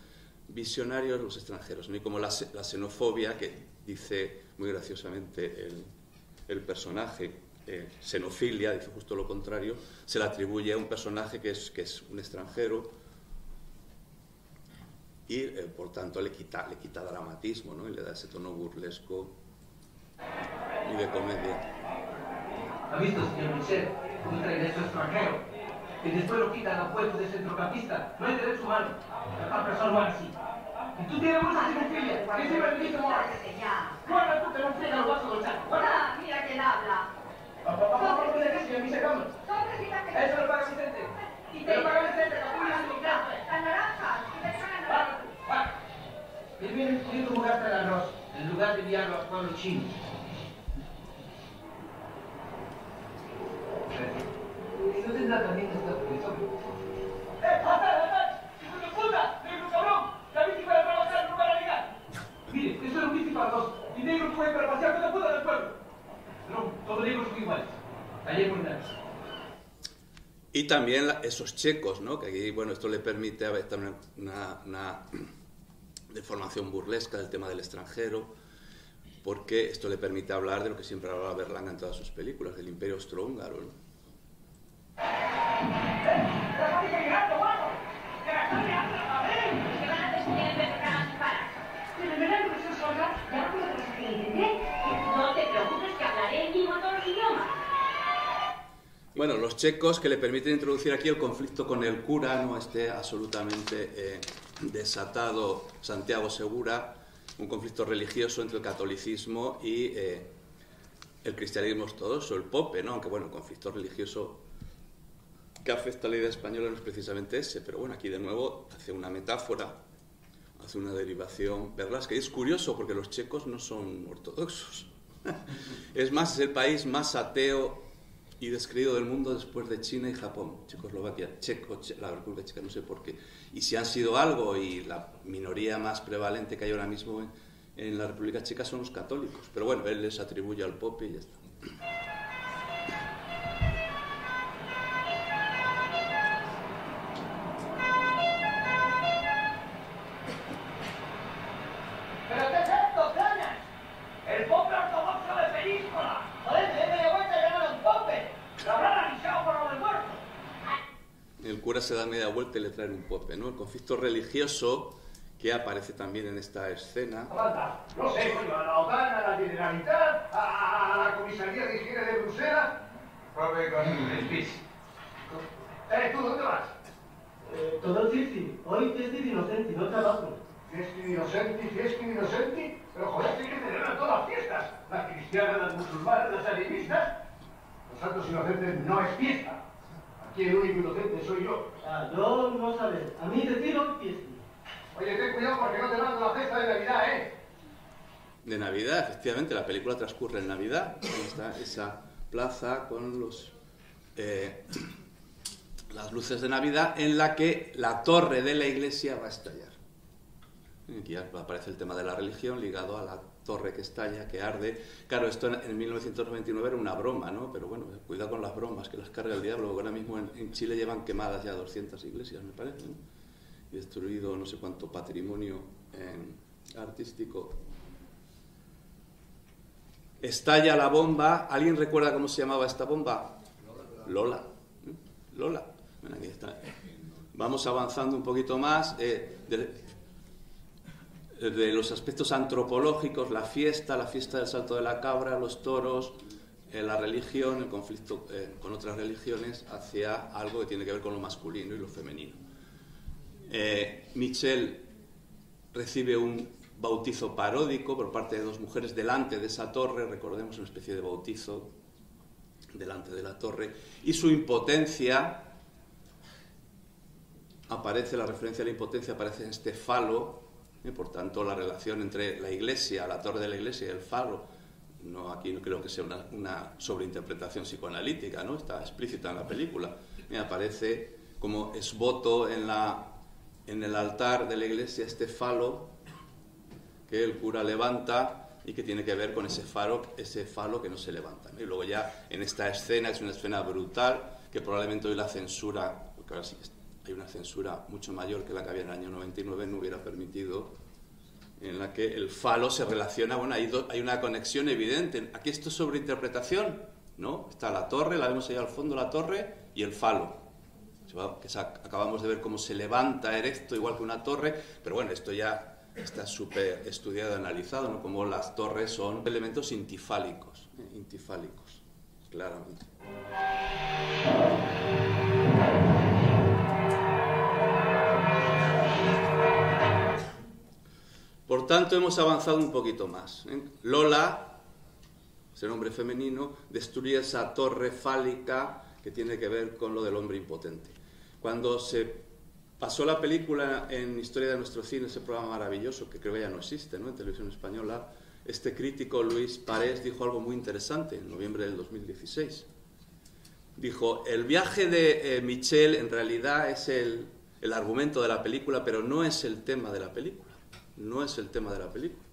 visionario de los extranjeros, y como la, xenofobia, que dice muy graciosamente el, personaje, eh, xenofilia, dice justo lo contrario, se le atribuye a un personaje que es, que es un extranjero y eh, por tanto le quita, le quita dramatismo ¿no? y le da ese tono burlesco y de comedia. ¿Ha visto, señor Michel, un regreso extranjero? Y después lo quitan a puesto de centrocampista. No hay derecho humano. La persona no así. Y tú tienes mucha. ¿Qué se dice, Mora? Bueno, tú te lo del chaco. Hola, mira quién habla. Papá, papá, papá. A cama. Eso lo paga Vicente. Y te lo paga Vicente, capullo sin casa. La naranja. Va, va. Él viene pudiendo jugarte el arroz en lugar de enviarlo a pueblo chino. Entonces la también. Y. No, todos también esos checos, ¿no? Que aquí, bueno, esto le permite a veces una, una, deformación burlesca del tema del extranjero, porque esto le permite hablar de lo que siempre hablaba Berlanga en todas sus películas, del imperio austrohúngaro. ¿no? Bueno, los checos que le permiten introducir aquí el conflicto con el cura, no esté absolutamente eh, desatado Santiago Segura, un conflicto religioso entre el catolicismo y eh, el cristianismo ortodoxo, el pope, ¿no? Aunque bueno, conflicto religioso a la idea española no es precisamente ese, pero bueno, aquí de nuevo hace una metáfora, hace una derivación verdad que es curioso porque los checos no son ortodoxos. es más, es el país más ateo y descreído del mundo después de China y Japón, Checoslovaquia, Checo, la República Checa, no sé por qué. Y si han sido algo, y la minoría más prevalente que hay ahora mismo en, en la República Checa son los católicos. Pero bueno, él les atribuye al Pope y ya está. Y le traen un pope, ¿no? El conflicto religioso que aparece también en esta escena. No sé, a la OTAN, a la Generalitat, a, la Comisaría de Higiene de Bruselas. Profe, con el PIS. Eh, ¿tú dónde vas? Eh, todo el Hoy fiesta inocente, no trabajo. Fiesta inocente, fiesta inocente. Pero joder, hay que celebrar todas las fiestas. Las cristianas, las musulmanas, las animistas. Los santos inocentes no es fiesta. Aquí el único inocente soy yo. Ah, yo no sabes. A mí retiro fiesta. Oye, ten cuidado porque no te mando la fiesta de Navidad, ¿eh? De Navidad, efectivamente, la película transcurre en Navidad. Ahí está esa plaza con los, eh, las luces de Navidad en la que la torre de la iglesia va a estallar. Aquí aparece el tema de la religión ligado a la torre que estalla, que arde. Claro, esto en 1999 era una broma, ¿no? Pero bueno, cuidado con las bromas, que las carga el diablo. Ahora mismo en, Chile llevan quemadas ya 200 iglesias, me parece, y destruido no sé cuánto patrimonio eh, artístico. Estalla la bomba. ¿Alguien recuerda cómo se llamaba esta bomba? Lola. Lola. aquí está. Vamos avanzando un poquito más. Eh, los aspectos antropológicos, la fiesta, la fiesta del salto de la cabra, los toros, eh, la religión, el conflicto eh, con otras religiones, hacia algo que tiene que ver con lo masculino y lo femenino. Eh, Michel recibe un bautizo paródico por parte de dos mujeres delante de esa torre, recordemos una especie de bautizo delante de la torre, y su impotencia, aparece, la referencia a la impotencia aparece en este falo, y por tanto, la relación entre la iglesia, la torre de la iglesia y el faro, no, aquí no creo que sea una, sobreinterpretación psicoanalítica, ¿no? está explícita en la película. Me aparece como esboto en, la, en el altar de la iglesia este falo que el cura levanta y que tiene que ver con ese faro, ese falo que no se levanta. Y luego ya en esta escena, es una escena brutal, que probablemente hoy la censura, porque ahora sí hay una censura mucho mayor que la que había en el año 99, no hubiera permitido, en la que el falo se relaciona, bueno, hay, hay una conexión evidente. Aquí esto es sobre interpretación, ¿no? Está la torre, la vemos ahí al fondo, la torre, y el falo. Que acabamos de ver cómo se levanta erecto igual que una torre, pero bueno, esto ya está súper estudiado, analizado, ¿no? Como las torres son elementos intifálicos, ¿eh? intifálicos, claramente. Por tanto, hemos avanzado un poquito más. ¿eh? Lola, ese nombre femenino, destruye esa torre fálica que tiene que ver con lo del hombre impotente. Cuando se pasó la película en Historia de nuestro cine, ese programa maravilloso que creo que ya no existe ¿no? en televisión española, este crítico Luis Parés dijo algo muy interesante en noviembre del 2016. Dijo, el viaje de eh, Michel en realidad es el argumento de la película, pero no es el tema de la película no es el tema de la película.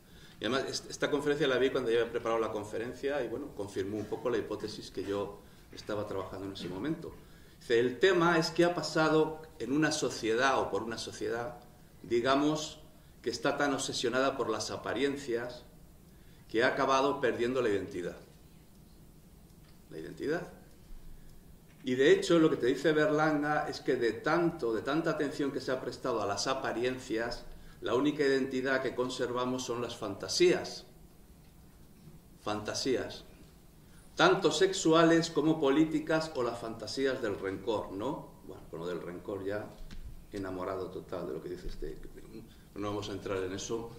Y además, esta conferencia la vi cuando ya había preparado la conferencia y bueno, confirmó un poco la hipótesis que yo estaba trabajando en ese momento. El tema es que ha pasado en una sociedad o por una sociedad, digamos, que está tan obsesionada por las apariencias que ha acabado perdiendo la identidad. La identidad. Y de hecho lo que te dice Berlanga es que de tanto, de tanta atención que se ha prestado a las apariencias, la única identidad que conservamos son las fantasías. Fantasías. Tanto sexuales como políticas o las fantasías del rencor, ¿no? Bueno, con lo del rencor ya enamorado total de lo que dice este. No vamos a entrar en eso.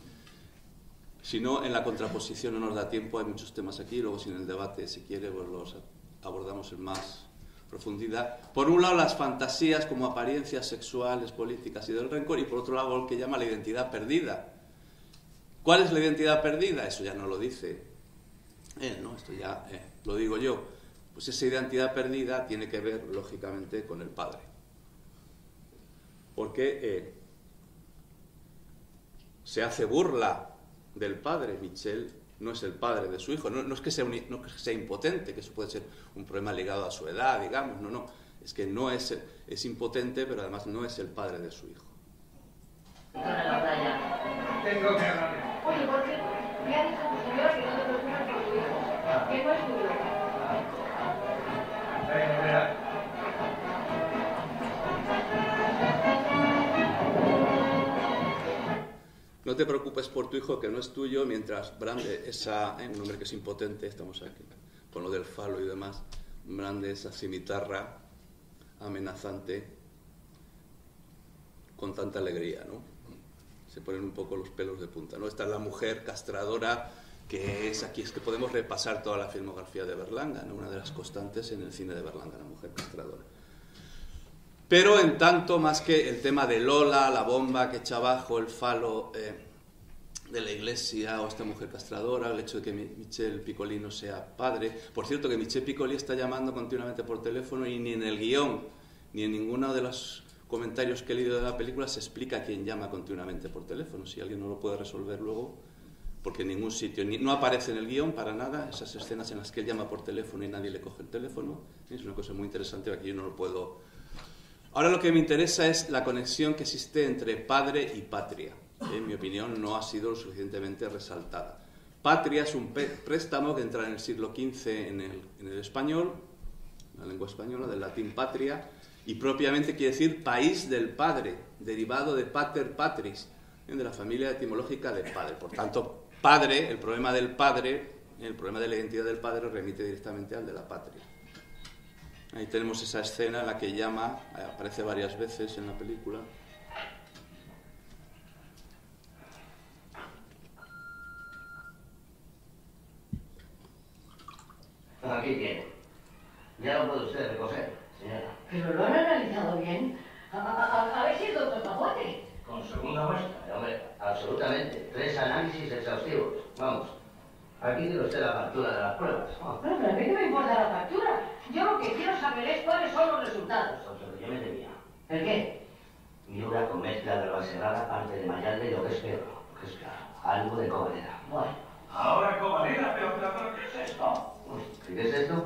Si no, en la contraposición no nos da tiempo, hay muchos temas aquí, luego si en el debate, si quiere, pues los abordamos en más profundidad. Por un lado, las fantasías como apariencias sexuales, políticas y del rencor, y por otro lado, lo que llama la identidad perdida. ¿Cuál es la identidad perdida? Eso ya no lo dice él, ¿no? Esto ya eh, lo digo yo. Pues esa identidad perdida tiene que ver, lógicamente, con el padre. Porque eh, se hace burla del padre, Michel no es el padre de su hijo. No, es que sea no que sea impotente, que eso puede ser un problema ligado a su edad, digamos. No, no. Es que no es, es impotente, pero además no es el padre de su hijo. Tengo que hablar. Oye, ¿por qué? Me ha dicho tu señor que no te preocupes por su hijo. Que no es tuyo. Venga, No te preocupes por tu hijo que no es tuyo, mientras Brande, esa, un hombre que es impotente, estamos aquí con lo del falo y demás, Brande esa cimitarra amenazante con tanta alegría, ¿no? Se ponen un poco los pelos de punta, ¿no? Esta es la mujer castradora que es aquí, es que podemos repasar toda la filmografía de Berlanga, ¿no? Una de las constantes en el cine de Berlanga, la mujer castradora. Pero en tanto, más que el tema de Lola, la bomba que echa abajo, el falo eh, de la iglesia o esta mujer castradora, el hecho de que Michel Piccoli no sea padre. Por cierto, que Michel Piccoli está llamando continuamente por teléfono y ni en el guion, ni en ninguno de los comentarios que he leído de la película se explica quién llama continuamente por teléfono. Si alguien no lo puede resolver luego, porque en ningún sitio, no aparece en el guion para nada esas escenas en las que él llama por teléfono y nadie le coge el teléfono. Es una cosa muy interesante, aquí yo no lo puedo Ahora lo que me interesa es la conexión que existe entre padre y patria. En mi opinión no ha sido lo suficientemente resaltada. Patria es un préstamo que entra en el siglo XV en el, español, la lengua española, del latín patria, y propiamente quiere decir país del padre, derivado de pater patris, de la familia etimológica del padre. Por tanto, padre, el problema del padre, el problema de la identidad del padre remite directamente al de la patria. Ahí tenemos esa escena en la que llama, aparece varias veces en la película. Aquí tiene. Ya lo puede usted recoger, señora. Pero lo han analizado bien. A, ver si doctor. Con segunda muestra. Hombre, absolutamente. Tres análisis exhaustivos. Vamos. Aquí tiene usted la factura de las pruebas. pero a mí qué me importa la factura. Yo lo que quiero saber es cuáles son los resultados. yo me temía. ¿El qué? Miura con mezcla de cerrada, parte de Mayalde y lo que es peor. Lo que es claro. Algo de cobalera. Bueno. Ahora cobalera, pero, pero, ¿qué es esto? ¿Qué es esto?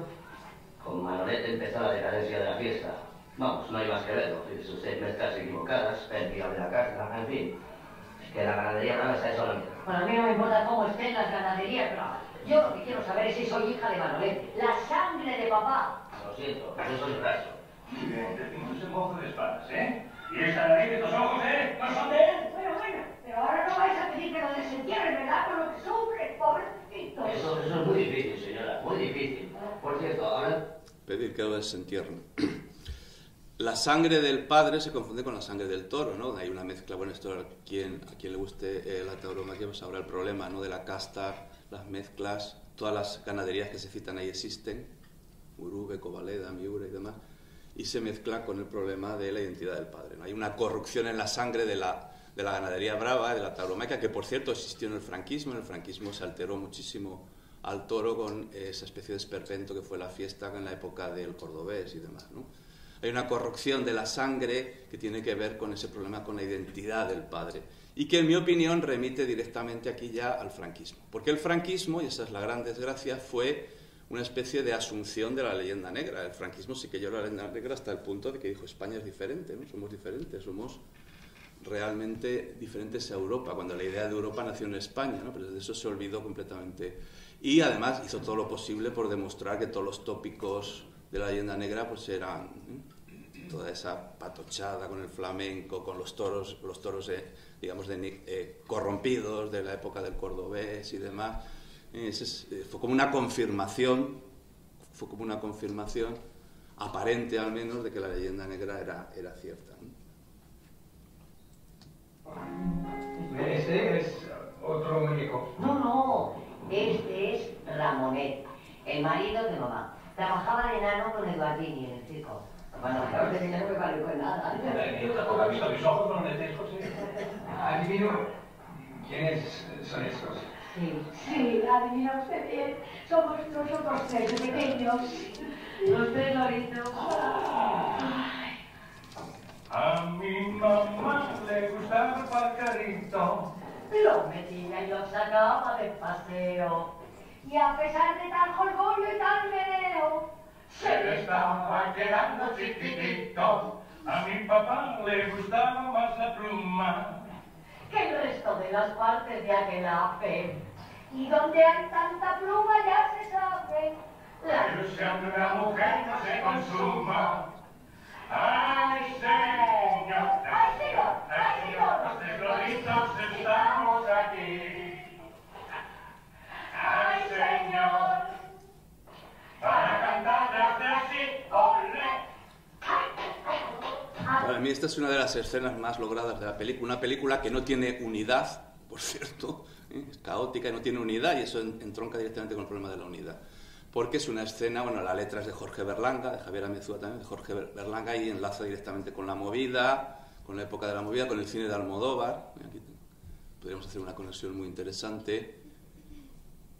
Con Manolete empezó la decadencia de la fiesta. Vamos, no hay más que verlo. Fíjese usted, mezclas equivocadas, pérdida de la carta, en fin. Que la ganadería brava está eso la mierda. Bueno, a mí no me importa cómo estén las ganaderías bravas. Yo lo que quiero saber es si soy hija de Manolete. La sangre de papá. Lo siento, eso es un raso. Bien, decimos ese mozo de espadas, ¿eh? ¿Y esa de ahí de tus ojos, eh? ¿No son de él? Bueno, bueno, pero ahora no vais a pedir que lo desentierren, ¿verdad? Por lo que sufre, pobrecito. Eso, eso es muy difícil, señora, muy difícil. Por cierto, ahora... Pedir que lo desentierren. La sangre del padre se confunde con la sangre del toro, ¿no? Hay una mezcla, bueno, esto a quien, a quien le guste eh, la tauromaquia pues habrá el problema, ¿no? De la casta, las mezclas, todas las ganaderías que se citan ahí existen, Urube, Covaleda, Miura y demás, y se mezcla con el problema de la identidad del padre. ¿no? Hay una corrupción en la sangre de la, de la ganadería brava, de la tauromaquia, que por cierto existió en el franquismo, en el franquismo se alteró muchísimo al toro con esa especie de esperpento que fue la fiesta en la época del cordobés y demás, ¿no? Hay una corrupción de la sangre que tiene que ver con ese problema, con la identidad del padre. Y que en mi opinión remite directamente aquí ya al franquismo. Porque el franquismo, y esa es la gran desgracia, fue una especie de asunción de la leyenda negra. El franquismo sí que llevó la leyenda negra hasta el punto de que dijo España es diferente, ¿no? somos diferentes, somos realmente diferentes a Europa, cuando la idea de Europa nació en España, ¿no? pero de eso se olvidó completamente. Y además hizo todo lo posible por demostrar que todos los tópicos de la leyenda negra pues eran ¿eh? Toda esa patochada con el flamenco, con los toros, los toros eh, digamos de, eh, corrompidos de la época del cordobés y demás. fue como una confirmación, fue como una confirmación aparente al menos de que la leyenda negra era, era cierta. Ese es otro muñeco. No, no, este es Ramonet, el marido de mamá. Trabajaba de enano con Eduardini en el circo. Cuando me de dinero me vale con nada. Tampoco ha visto mis ojos con netescos, Adivino quiénes son estos. Sí, sí, adivina usted bien. Somos nosotros tres pequeños. Los tres loritos. A mi mamá le gustaba el pajarito. Lo metía y lo sacaba de paseo. Y a pesar de tal jolgorio y tal meneo, se le estaba quedando chiquitito. A mi papá le gustaba más la pluma que el resto de las partes de aquel ave. Y donde hay tanta pluma ya se sabe. La ilusión de una mujer no se consuma. ¡Ay, Señor! ¡Ay, Señor! ¡Ay, Señor! Los negrolitos estamos aquí. ¡Ay, Señor! Para mí esta es una de las escenas más logradas de la película, una película que no tiene unidad, por cierto, ¿eh? es caótica y no tiene unidad y eso entronca directamente con el problema de la unidad porque es una escena, bueno, la letra es de Jorge Berlanga, de Javier Amezúa también, de Jorge Berlanga, y enlaza directamente con la movida, con la época de la movida, con el cine de Almodóvar. Aquí podríamos hacer una conexión muy interesante.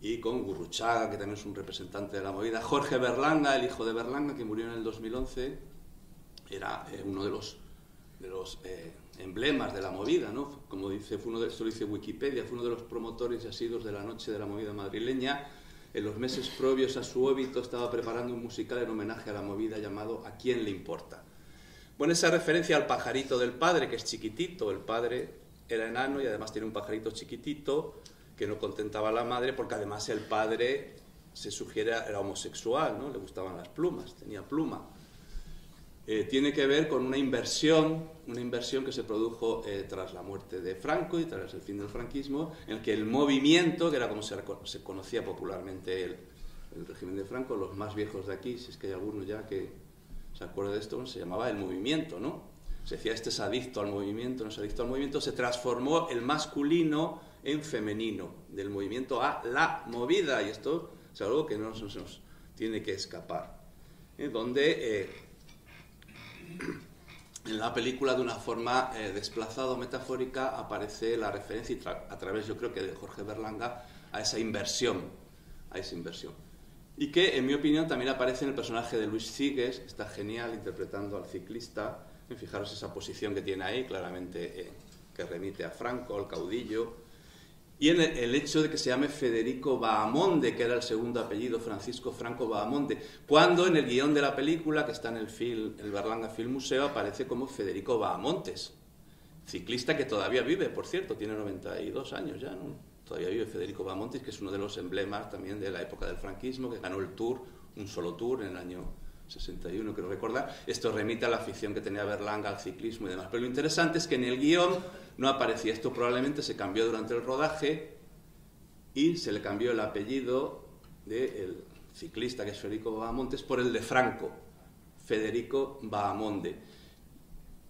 Y con Gurruchaga, que también es un representante de la movida. Jorge Berlanga, el hijo de Berlanga, que murió en el 2011, era eh, uno de los, de los eh, emblemas de la movida, ¿no? Como dice, fue uno de, esto lo dice Wikipedia, fue uno de los promotores y asidos de la noche de la movida madrileña en los meses previos a su óbito estaba preparando un musical en homenaje a la movida llamado ¿A quién le importa? Bueno, esa referencia al pajarito del padre, que es chiquitito, el padre era enano y además tiene un pajarito chiquitito que no contentaba a la madre porque además el padre se sugiere era homosexual, ¿no? Le gustaban las plumas, tenía pluma. Eh, tiene que ver con una inversión, una inversión que se produjo eh, tras la muerte de Franco y tras el fin del franquismo, en el que el movimiento, que era como se, conocía popularmente el, régimen de Franco, los más viejos de aquí, si es que hay alguno ya que se acuerda de esto, se llamaba el movimiento, ¿no? Se decía, este es adicto al movimiento, no es adicto al movimiento, se transformó el masculino en femenino, del movimiento a la movida, y esto es algo que no nos, nos tiene que escapar, ¿eh? donde en la película de una forma eh, desplazada o metafórica aparece la referencia a través yo creo que de Jorge Berlanga a esa inversión a esa inversión. Y que en mi opinión también aparece en el personaje de Luis Sigues está genial interpretando al ciclista. Fijaros esa posición que tiene ahí claramente eh, que remite a Franco al caudillo y en el, hecho de que se llame Federico Bahamonde, que era el segundo apellido, Francisco Franco Bahamonde, cuando en el guion de la película, que está en el, film, Berlanga Film Museo, aparece como Federico Bahamontes, ciclista que todavía vive, por cierto, tiene 92 años ya, ¿no? Todavía vive Federico Bahamontes, que es uno de los emblemas también de la época del franquismo, que ganó el Tour, un solo Tour en el año 61, quiero recordar. Esto remite a la afición que tenía Berlanga al ciclismo y demás. Pero lo interesante es que en el guion no aparecía. Esto probablemente se cambió durante el rodaje y se le cambió el apellido del ciclista, que es Federico Bahamontes, por el de Franco, Federico Bahamonde.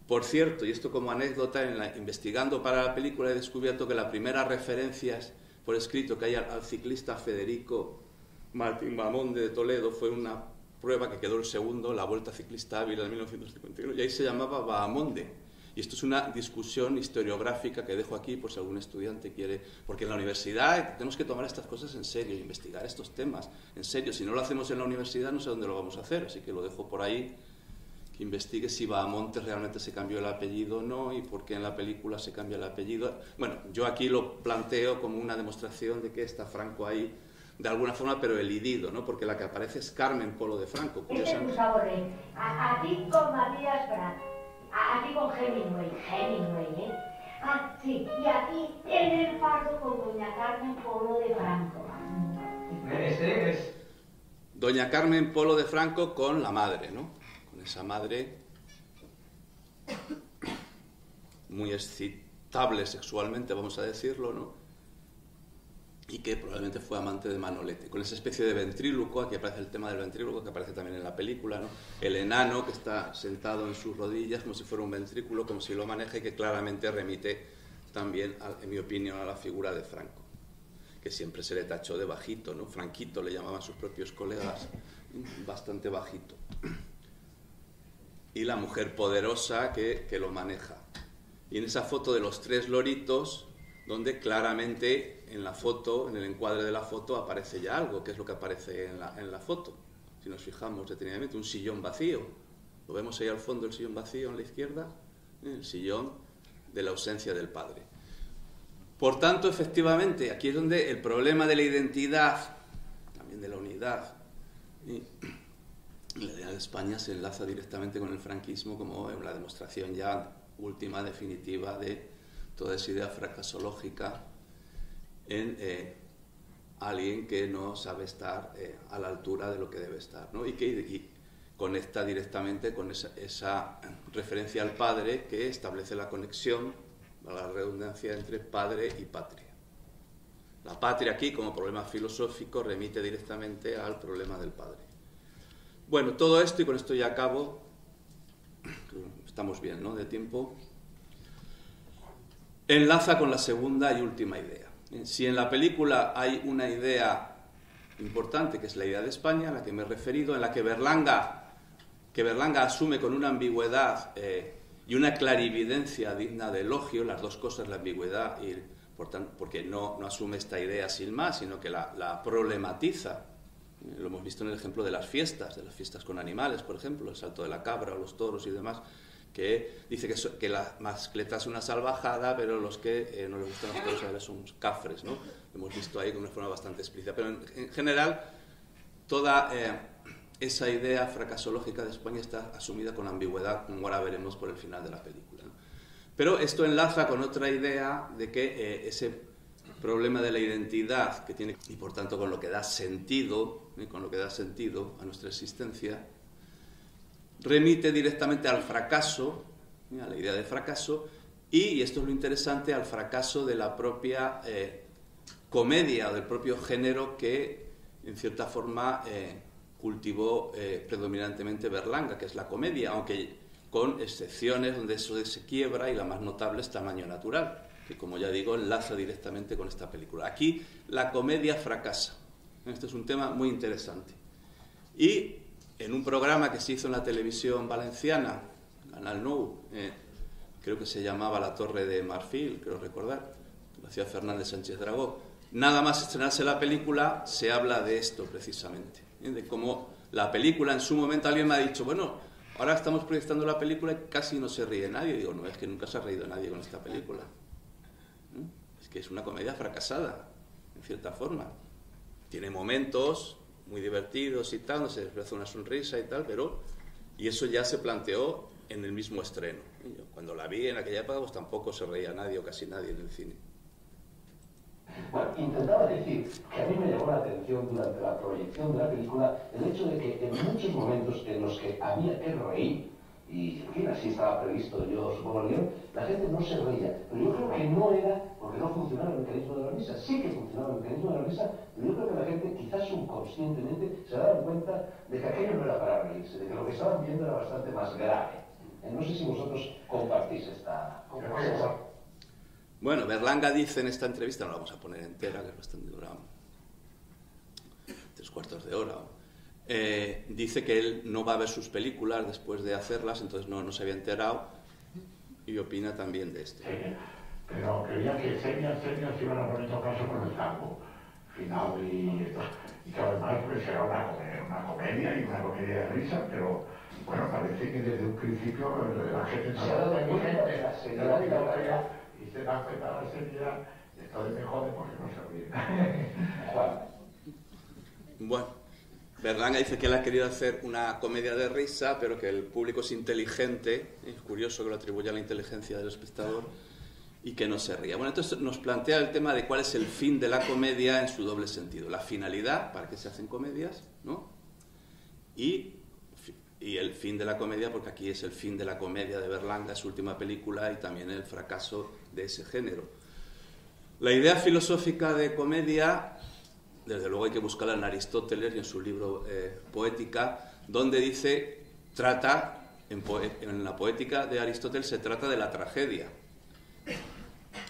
Por cierto, y esto como anécdota, en investigando para la película he descubierto que la primera referencia por escrito que hay al, ciclista Federico Martín Bahamonde de Toledo fue una prueba que quedó el segundo, la Vuelta Ciclista Ávila de 1951, y ahí se llamaba Bahamonde. Y esto es una discusión historiográfica que dejo aquí por si algún estudiante quiere, porque en la universidad tenemos que tomar estas cosas en serio, investigar estos temas en serio. Si no lo hacemos en la universidad no sé dónde lo vamos a hacer, así que lo dejo por ahí, que investigue si Bahamonte realmente se cambió el apellido o no y por qué en la película se cambia el apellido. Bueno, yo aquí lo planteo como una demostración de que está Franco ahí de alguna forma, pero elidido, ¿no? Porque la que aparece es Carmen Polo de Franco. Este es Gustavo Rey. Aquí con Matías Prat. Aquí con Hemingway. Hemingway, ¿eh? Ah, sí. Y aquí en el fardo con Doña Carmen Polo de Franco. Este es... Doña Carmen Polo de Franco con la madre, ¿no? Con esa madre muy excitable sexualmente, vamos a decirlo, ¿no? Y que probablemente fue amante de Manolete, con esa especie de ventríloco, aquí aparece el tema del ventríloco, que aparece también en la película, ¿no? El enano que está sentado en sus rodillas como si fuera un ventrículo, como si lo maneje, que claramente remite también, en mi opinión, a la figura de Franco, que siempre se le tachó de bajito, ¿no? Franquito le llamaban sus propios colegas, bastante bajito. Y la mujer poderosa que, que lo maneja y en esa foto de los tres loritos, donde claramente en la foto, en el encuadre de la foto, aparece ya algo, que es lo que aparece en la, en la foto. Si nos fijamos detenidamente, un sillón vacío. Lo vemos ahí al fondo, el sillón vacío en la izquierda, el sillón de la ausencia del padre. Por tanto, efectivamente, aquí es donde el problema de la identidad, también de la unidad, y la idea de España se enlaza directamente con el franquismo como la demostración ya última, definitiva de toda esa idea fracasológica en eh, alguien que no sabe estar eh, a la altura de lo que debe estar, ¿no? y que conecta directamente con esa, esa, referencia al padre que establece la conexión, la redundancia entre padre y patria. La patria aquí, como problema filosófico, remite directamente al problema del padre. Bueno, todo esto, y con esto ya acabo, estamos bien, ¿no? De tiempo. Enlaza con la segunda y última idea. Si en la película hay una idea importante, que es la idea de España, a la que me he referido, en la que Berlanga, que Berlanga asume con una ambigüedad eh, y una clarividencia digna de elogio, las dos cosas, la ambigüedad y porque no, no, asume esta idea sin más, sino que la, la problematiza. Lo hemos visto en el ejemplo de las fiestas, de las fiestas con animales, por ejemplo, el salto de la cabra los toros y demás que dice que, que, la mascleta es una salvajada, pero los que eh, no les gustan los toros son cafres, ¿no? Hemos visto ahí de una forma bastante explícita. Pero en, general, toda eh, esa idea fracasológica de España está asumida con ambigüedad, como ahora veremos por el final de la película. Pero esto enlaza con otra idea de que eh, ese problema de la identidad que tiene y por tanto con lo que da sentido, con lo que da sentido a nuestra existencia, remite directamente al fracaso, a la idea de fracaso, y, esto es lo interesante, al fracaso de la propia eh, comedia del propio género que, en cierta forma, eh, cultivó eh, predominantemente Berlanga, que es la comedia, aunque con excepciones donde eso se quiebra y la más notable es Tamaño Natural, que como ya digo enlaza directamente con esta película. Aquí la comedia fracasa. Este es un tema muy interesante. Y en un programa que se hizo en la televisión valenciana, Canal Nou, eh, creo que se llamaba La Torre de Marfil, creo recordar, lo hacía Fernández Sánchez Dragó. Nada más estrenarse la película, se habla de esto precisamente, ¿eh? de cómo la película en su momento alguien me ha dicho, bueno, ahora estamos proyectando la película y casi no se ríe nadie. digo, no, es que nunca se ha reído nadie con esta película. ¿eh? Es que es una comedia fracasada, en cierta forma. Tiene momentos muy divertidos y tal, se les una sonrisa y tal, pero... Y eso ya se planteó en el mismo estreno. cuando la vi en aquella época, pues tampoco se reía nadie o casi nadie en el cine. Bueno, intentaba decir que a mí me llamó la atención durante la proyección de la película el hecho de que en muchos momentos en los que había que reír, y en fin, así estaba previsto, yo supongo el guion, la gente no se reía. Pero yo creo que no era porque no funcionaba el mecanismo de la risa. Sí que funcionaba el mecanismo de la risa, pero yo creo que la gente, quizás subconscientemente, se daba cuenta de que aquello no era para reírse, de que lo que estaban viendo era bastante más grave. Eh, no sé si vosotros compartís esta Bueno, Berlanga dice en esta entrevista, no la vamos a poner entera, que es bastante dura, tres cuartos de hora eh, dice que él no va a ver sus películas después de hacerlas, entonces no, no se había enterado y opina también de esto. pero creía que señas, señas iban a poner caso con el tango final y esto. Y que además pues, era una, una comedia y una comedia de risa, pero bueno, parece que desde un principio la gente se ha dado cuenta de la seriedad y se da cuenta de la seriedad y entonces me jode porque no se ríe. Bueno, Berlanga dice que él ha querido hacer una comedia de risa, pero que el público es inteligente, es curioso que lo atribuya a la inteligencia del espectador, y que no se ría. Bueno, entonces nos plantea el tema de cuál es el fin de la comedia en su doble sentido. La finalidad, para qué se hacen comedias, ¿no? Y, y el fin de la comedia, porque aquí es el fin de la comedia de Berlanga, su última película, y también el fracaso de ese género. La idea filosófica de comedia, desde luego hay que buscarla en Aristóteles y en su libro eh, Poética, donde dice, trata, en, en la poética de Aristóteles se trata de la tragedia,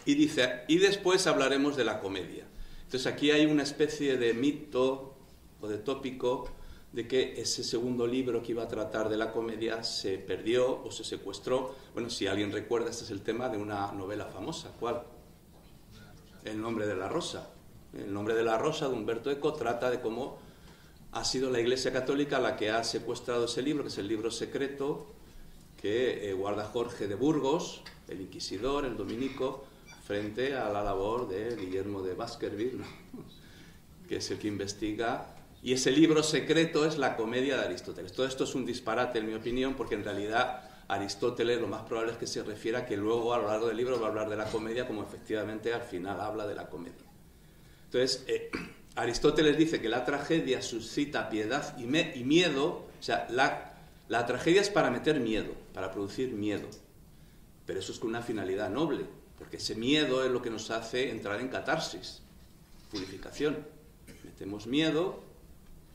y dice, y después hablaremos de la comedia. Entonces aquí hay una especie de mito o de tópico de que ese segundo libro que iba a tratar de la comedia se perdió o se secuestró. Bueno, si alguien recuerda, este es el tema de una novela famosa. ¿Cuál? El nombre de la rosa. El nombre de la rosa de Humberto Eco trata de cómo ha sido la Iglesia Católica la que ha secuestrado ese libro, que es el libro secreto que eh, guarda Jorge de Burgos, el inquisidor, el dominico, frente a la labor de Guillermo de Baskerville, que es el que investiga. Y ese libro secreto es la comedia de Aristóteles. Todo esto es un disparate, en mi opinión, porque en realidad Aristóteles lo más probable es que se refiera a que luego a lo largo del libro va a hablar de la comedia como efectivamente al final habla de la comedia. Entonces, eh, Aristóteles dice que la tragedia suscita piedad y, miedo, o sea, la, la tragedia es para meter miedo, para producir miedo pero eso es con una finalidad noble, porque ese miedo es lo que nos hace entrar en catarsis, purificación. Metemos miedo,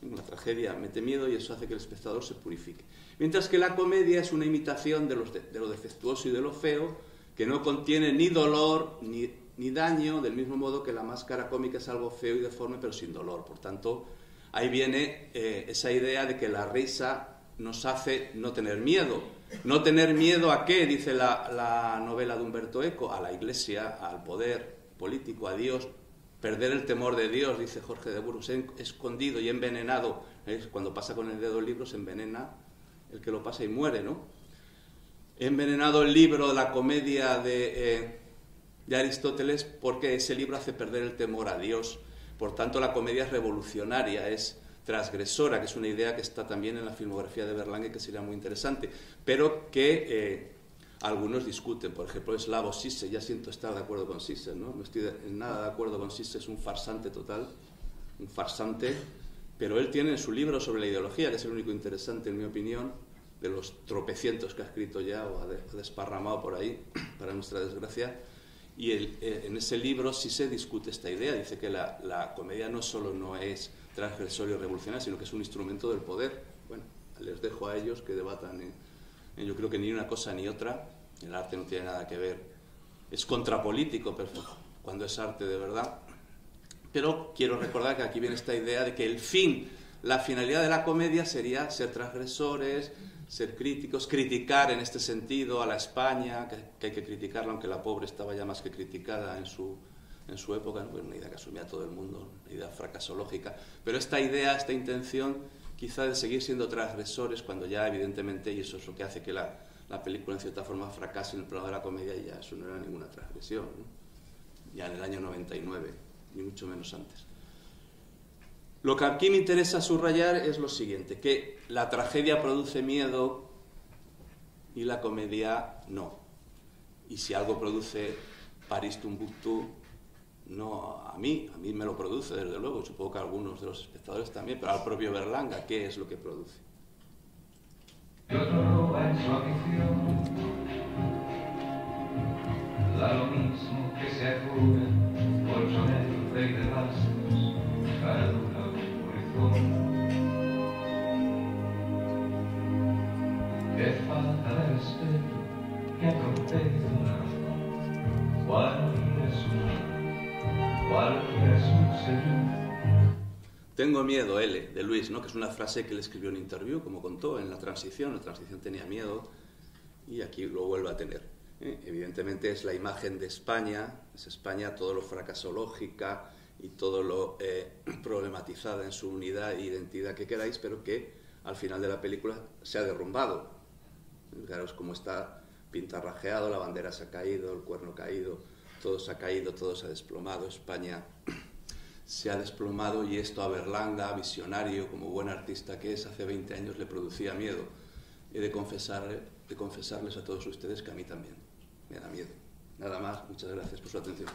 una tragedia mete miedo y eso hace que el espectador se purifique. Mientras que la comedia es una imitación de, lo defectuoso y de lo feo, que no contiene ni dolor ni, daño, del mismo modo que la máscara cómica es algo feo y deforme, pero sin dolor. Por tanto, ahí viene eh, esa idea de que la risa nos hace no tener miedo, no tener miedo a qué, dice la, novela de Humberto Eco, a la iglesia, al poder político, a Dios. Perder el temor de Dios, dice Jorge de Burgos, escondido y envenenado. Cuando pasa con el dedo el libro se envenena el que lo pasa y muere, ¿no? envenenado el libro, la comedia de, eh, de Aristóteles, porque ese libro hace perder el temor a Dios. Por tanto, la comedia es revolucionaria, es transgresora, que es una idea que está también en la filmografía de Berlanga y que sería muy interesante, pero que eh, algunos discuten. Por ejemplo, Slavo Sisse, ya siento estar de acuerdo con Sisse, ¿no? No estoy en nada de acuerdo con Sisse, es un farsante total, un farsante, pero él tiene en su libro sobre la ideología, que es el único interesante, en mi opinión, de los tropecientos que ha escrito ya o ha desparramado por ahí, para nuestra desgracia, y eh, en ese libro sí se discute esta idea, dice que la, la comedia no solo no es transgresorio revolucionario, sino que es un instrumento del poder. Bueno, les dejo a ellos que debatan. yo creo que ni una cosa ni otra, el arte no tiene nada que ver. Es contrapolítico, pero cuando es arte de verdad. Pero quiero recordar que aquí viene esta idea de que el fin, la finalidad de la comedia sería ser transgresores, ser críticos, criticar en este sentido a la España, que, hay que criticarla, aunque la pobre estaba ya más que criticada en su en su época, una idea que asumía todo el mundo, una idea fracasológica, pero esta idea, esta intención quizá de seguir siendo transgresores cuando ya evidentemente, y eso es lo que hace que la, la película en cierta forma fracase en el plano de la comedia, y ya eso no era ninguna transgresión, ya en el año 99, ni mucho menos antes. Lo que aquí me interesa subrayar es lo siguiente, que la tragedia produce miedo y la comedia no. Y si algo produce París Tumbuktu, no a mí, a mí me lo produce desde luego, supongo que algunos de los espectadores también, pero al propio Berlanga, ¿qué es lo que produce? Da lo mismo que se acude, que atropella una razón, Juan Jesús. Tengo miedo, L, de Luis, ¿no? que es una frase que él escribió en interview, como contó en la transición. La transición tenía miedo y aquí lo vuelve a tener. ¿eh? Evidentemente es la imagen de España, es España todo lo fracasológica y todo lo eh, problematizada en su unidad e identidad que queráis, pero que al final de la película se ha derrumbado. Fijaros cómo está pintarrajeado, la bandera se ha caído, el cuerno caído todo se ha caído, todo se ha desplomado, España se ha desplomado y esto a Berlanga, visionario, como buen artista que es, hace 20 años le producía miedo. He de, confesar, de confesarles a todos ustedes que a mí también me da miedo. Nada más, muchas gracias por su atención.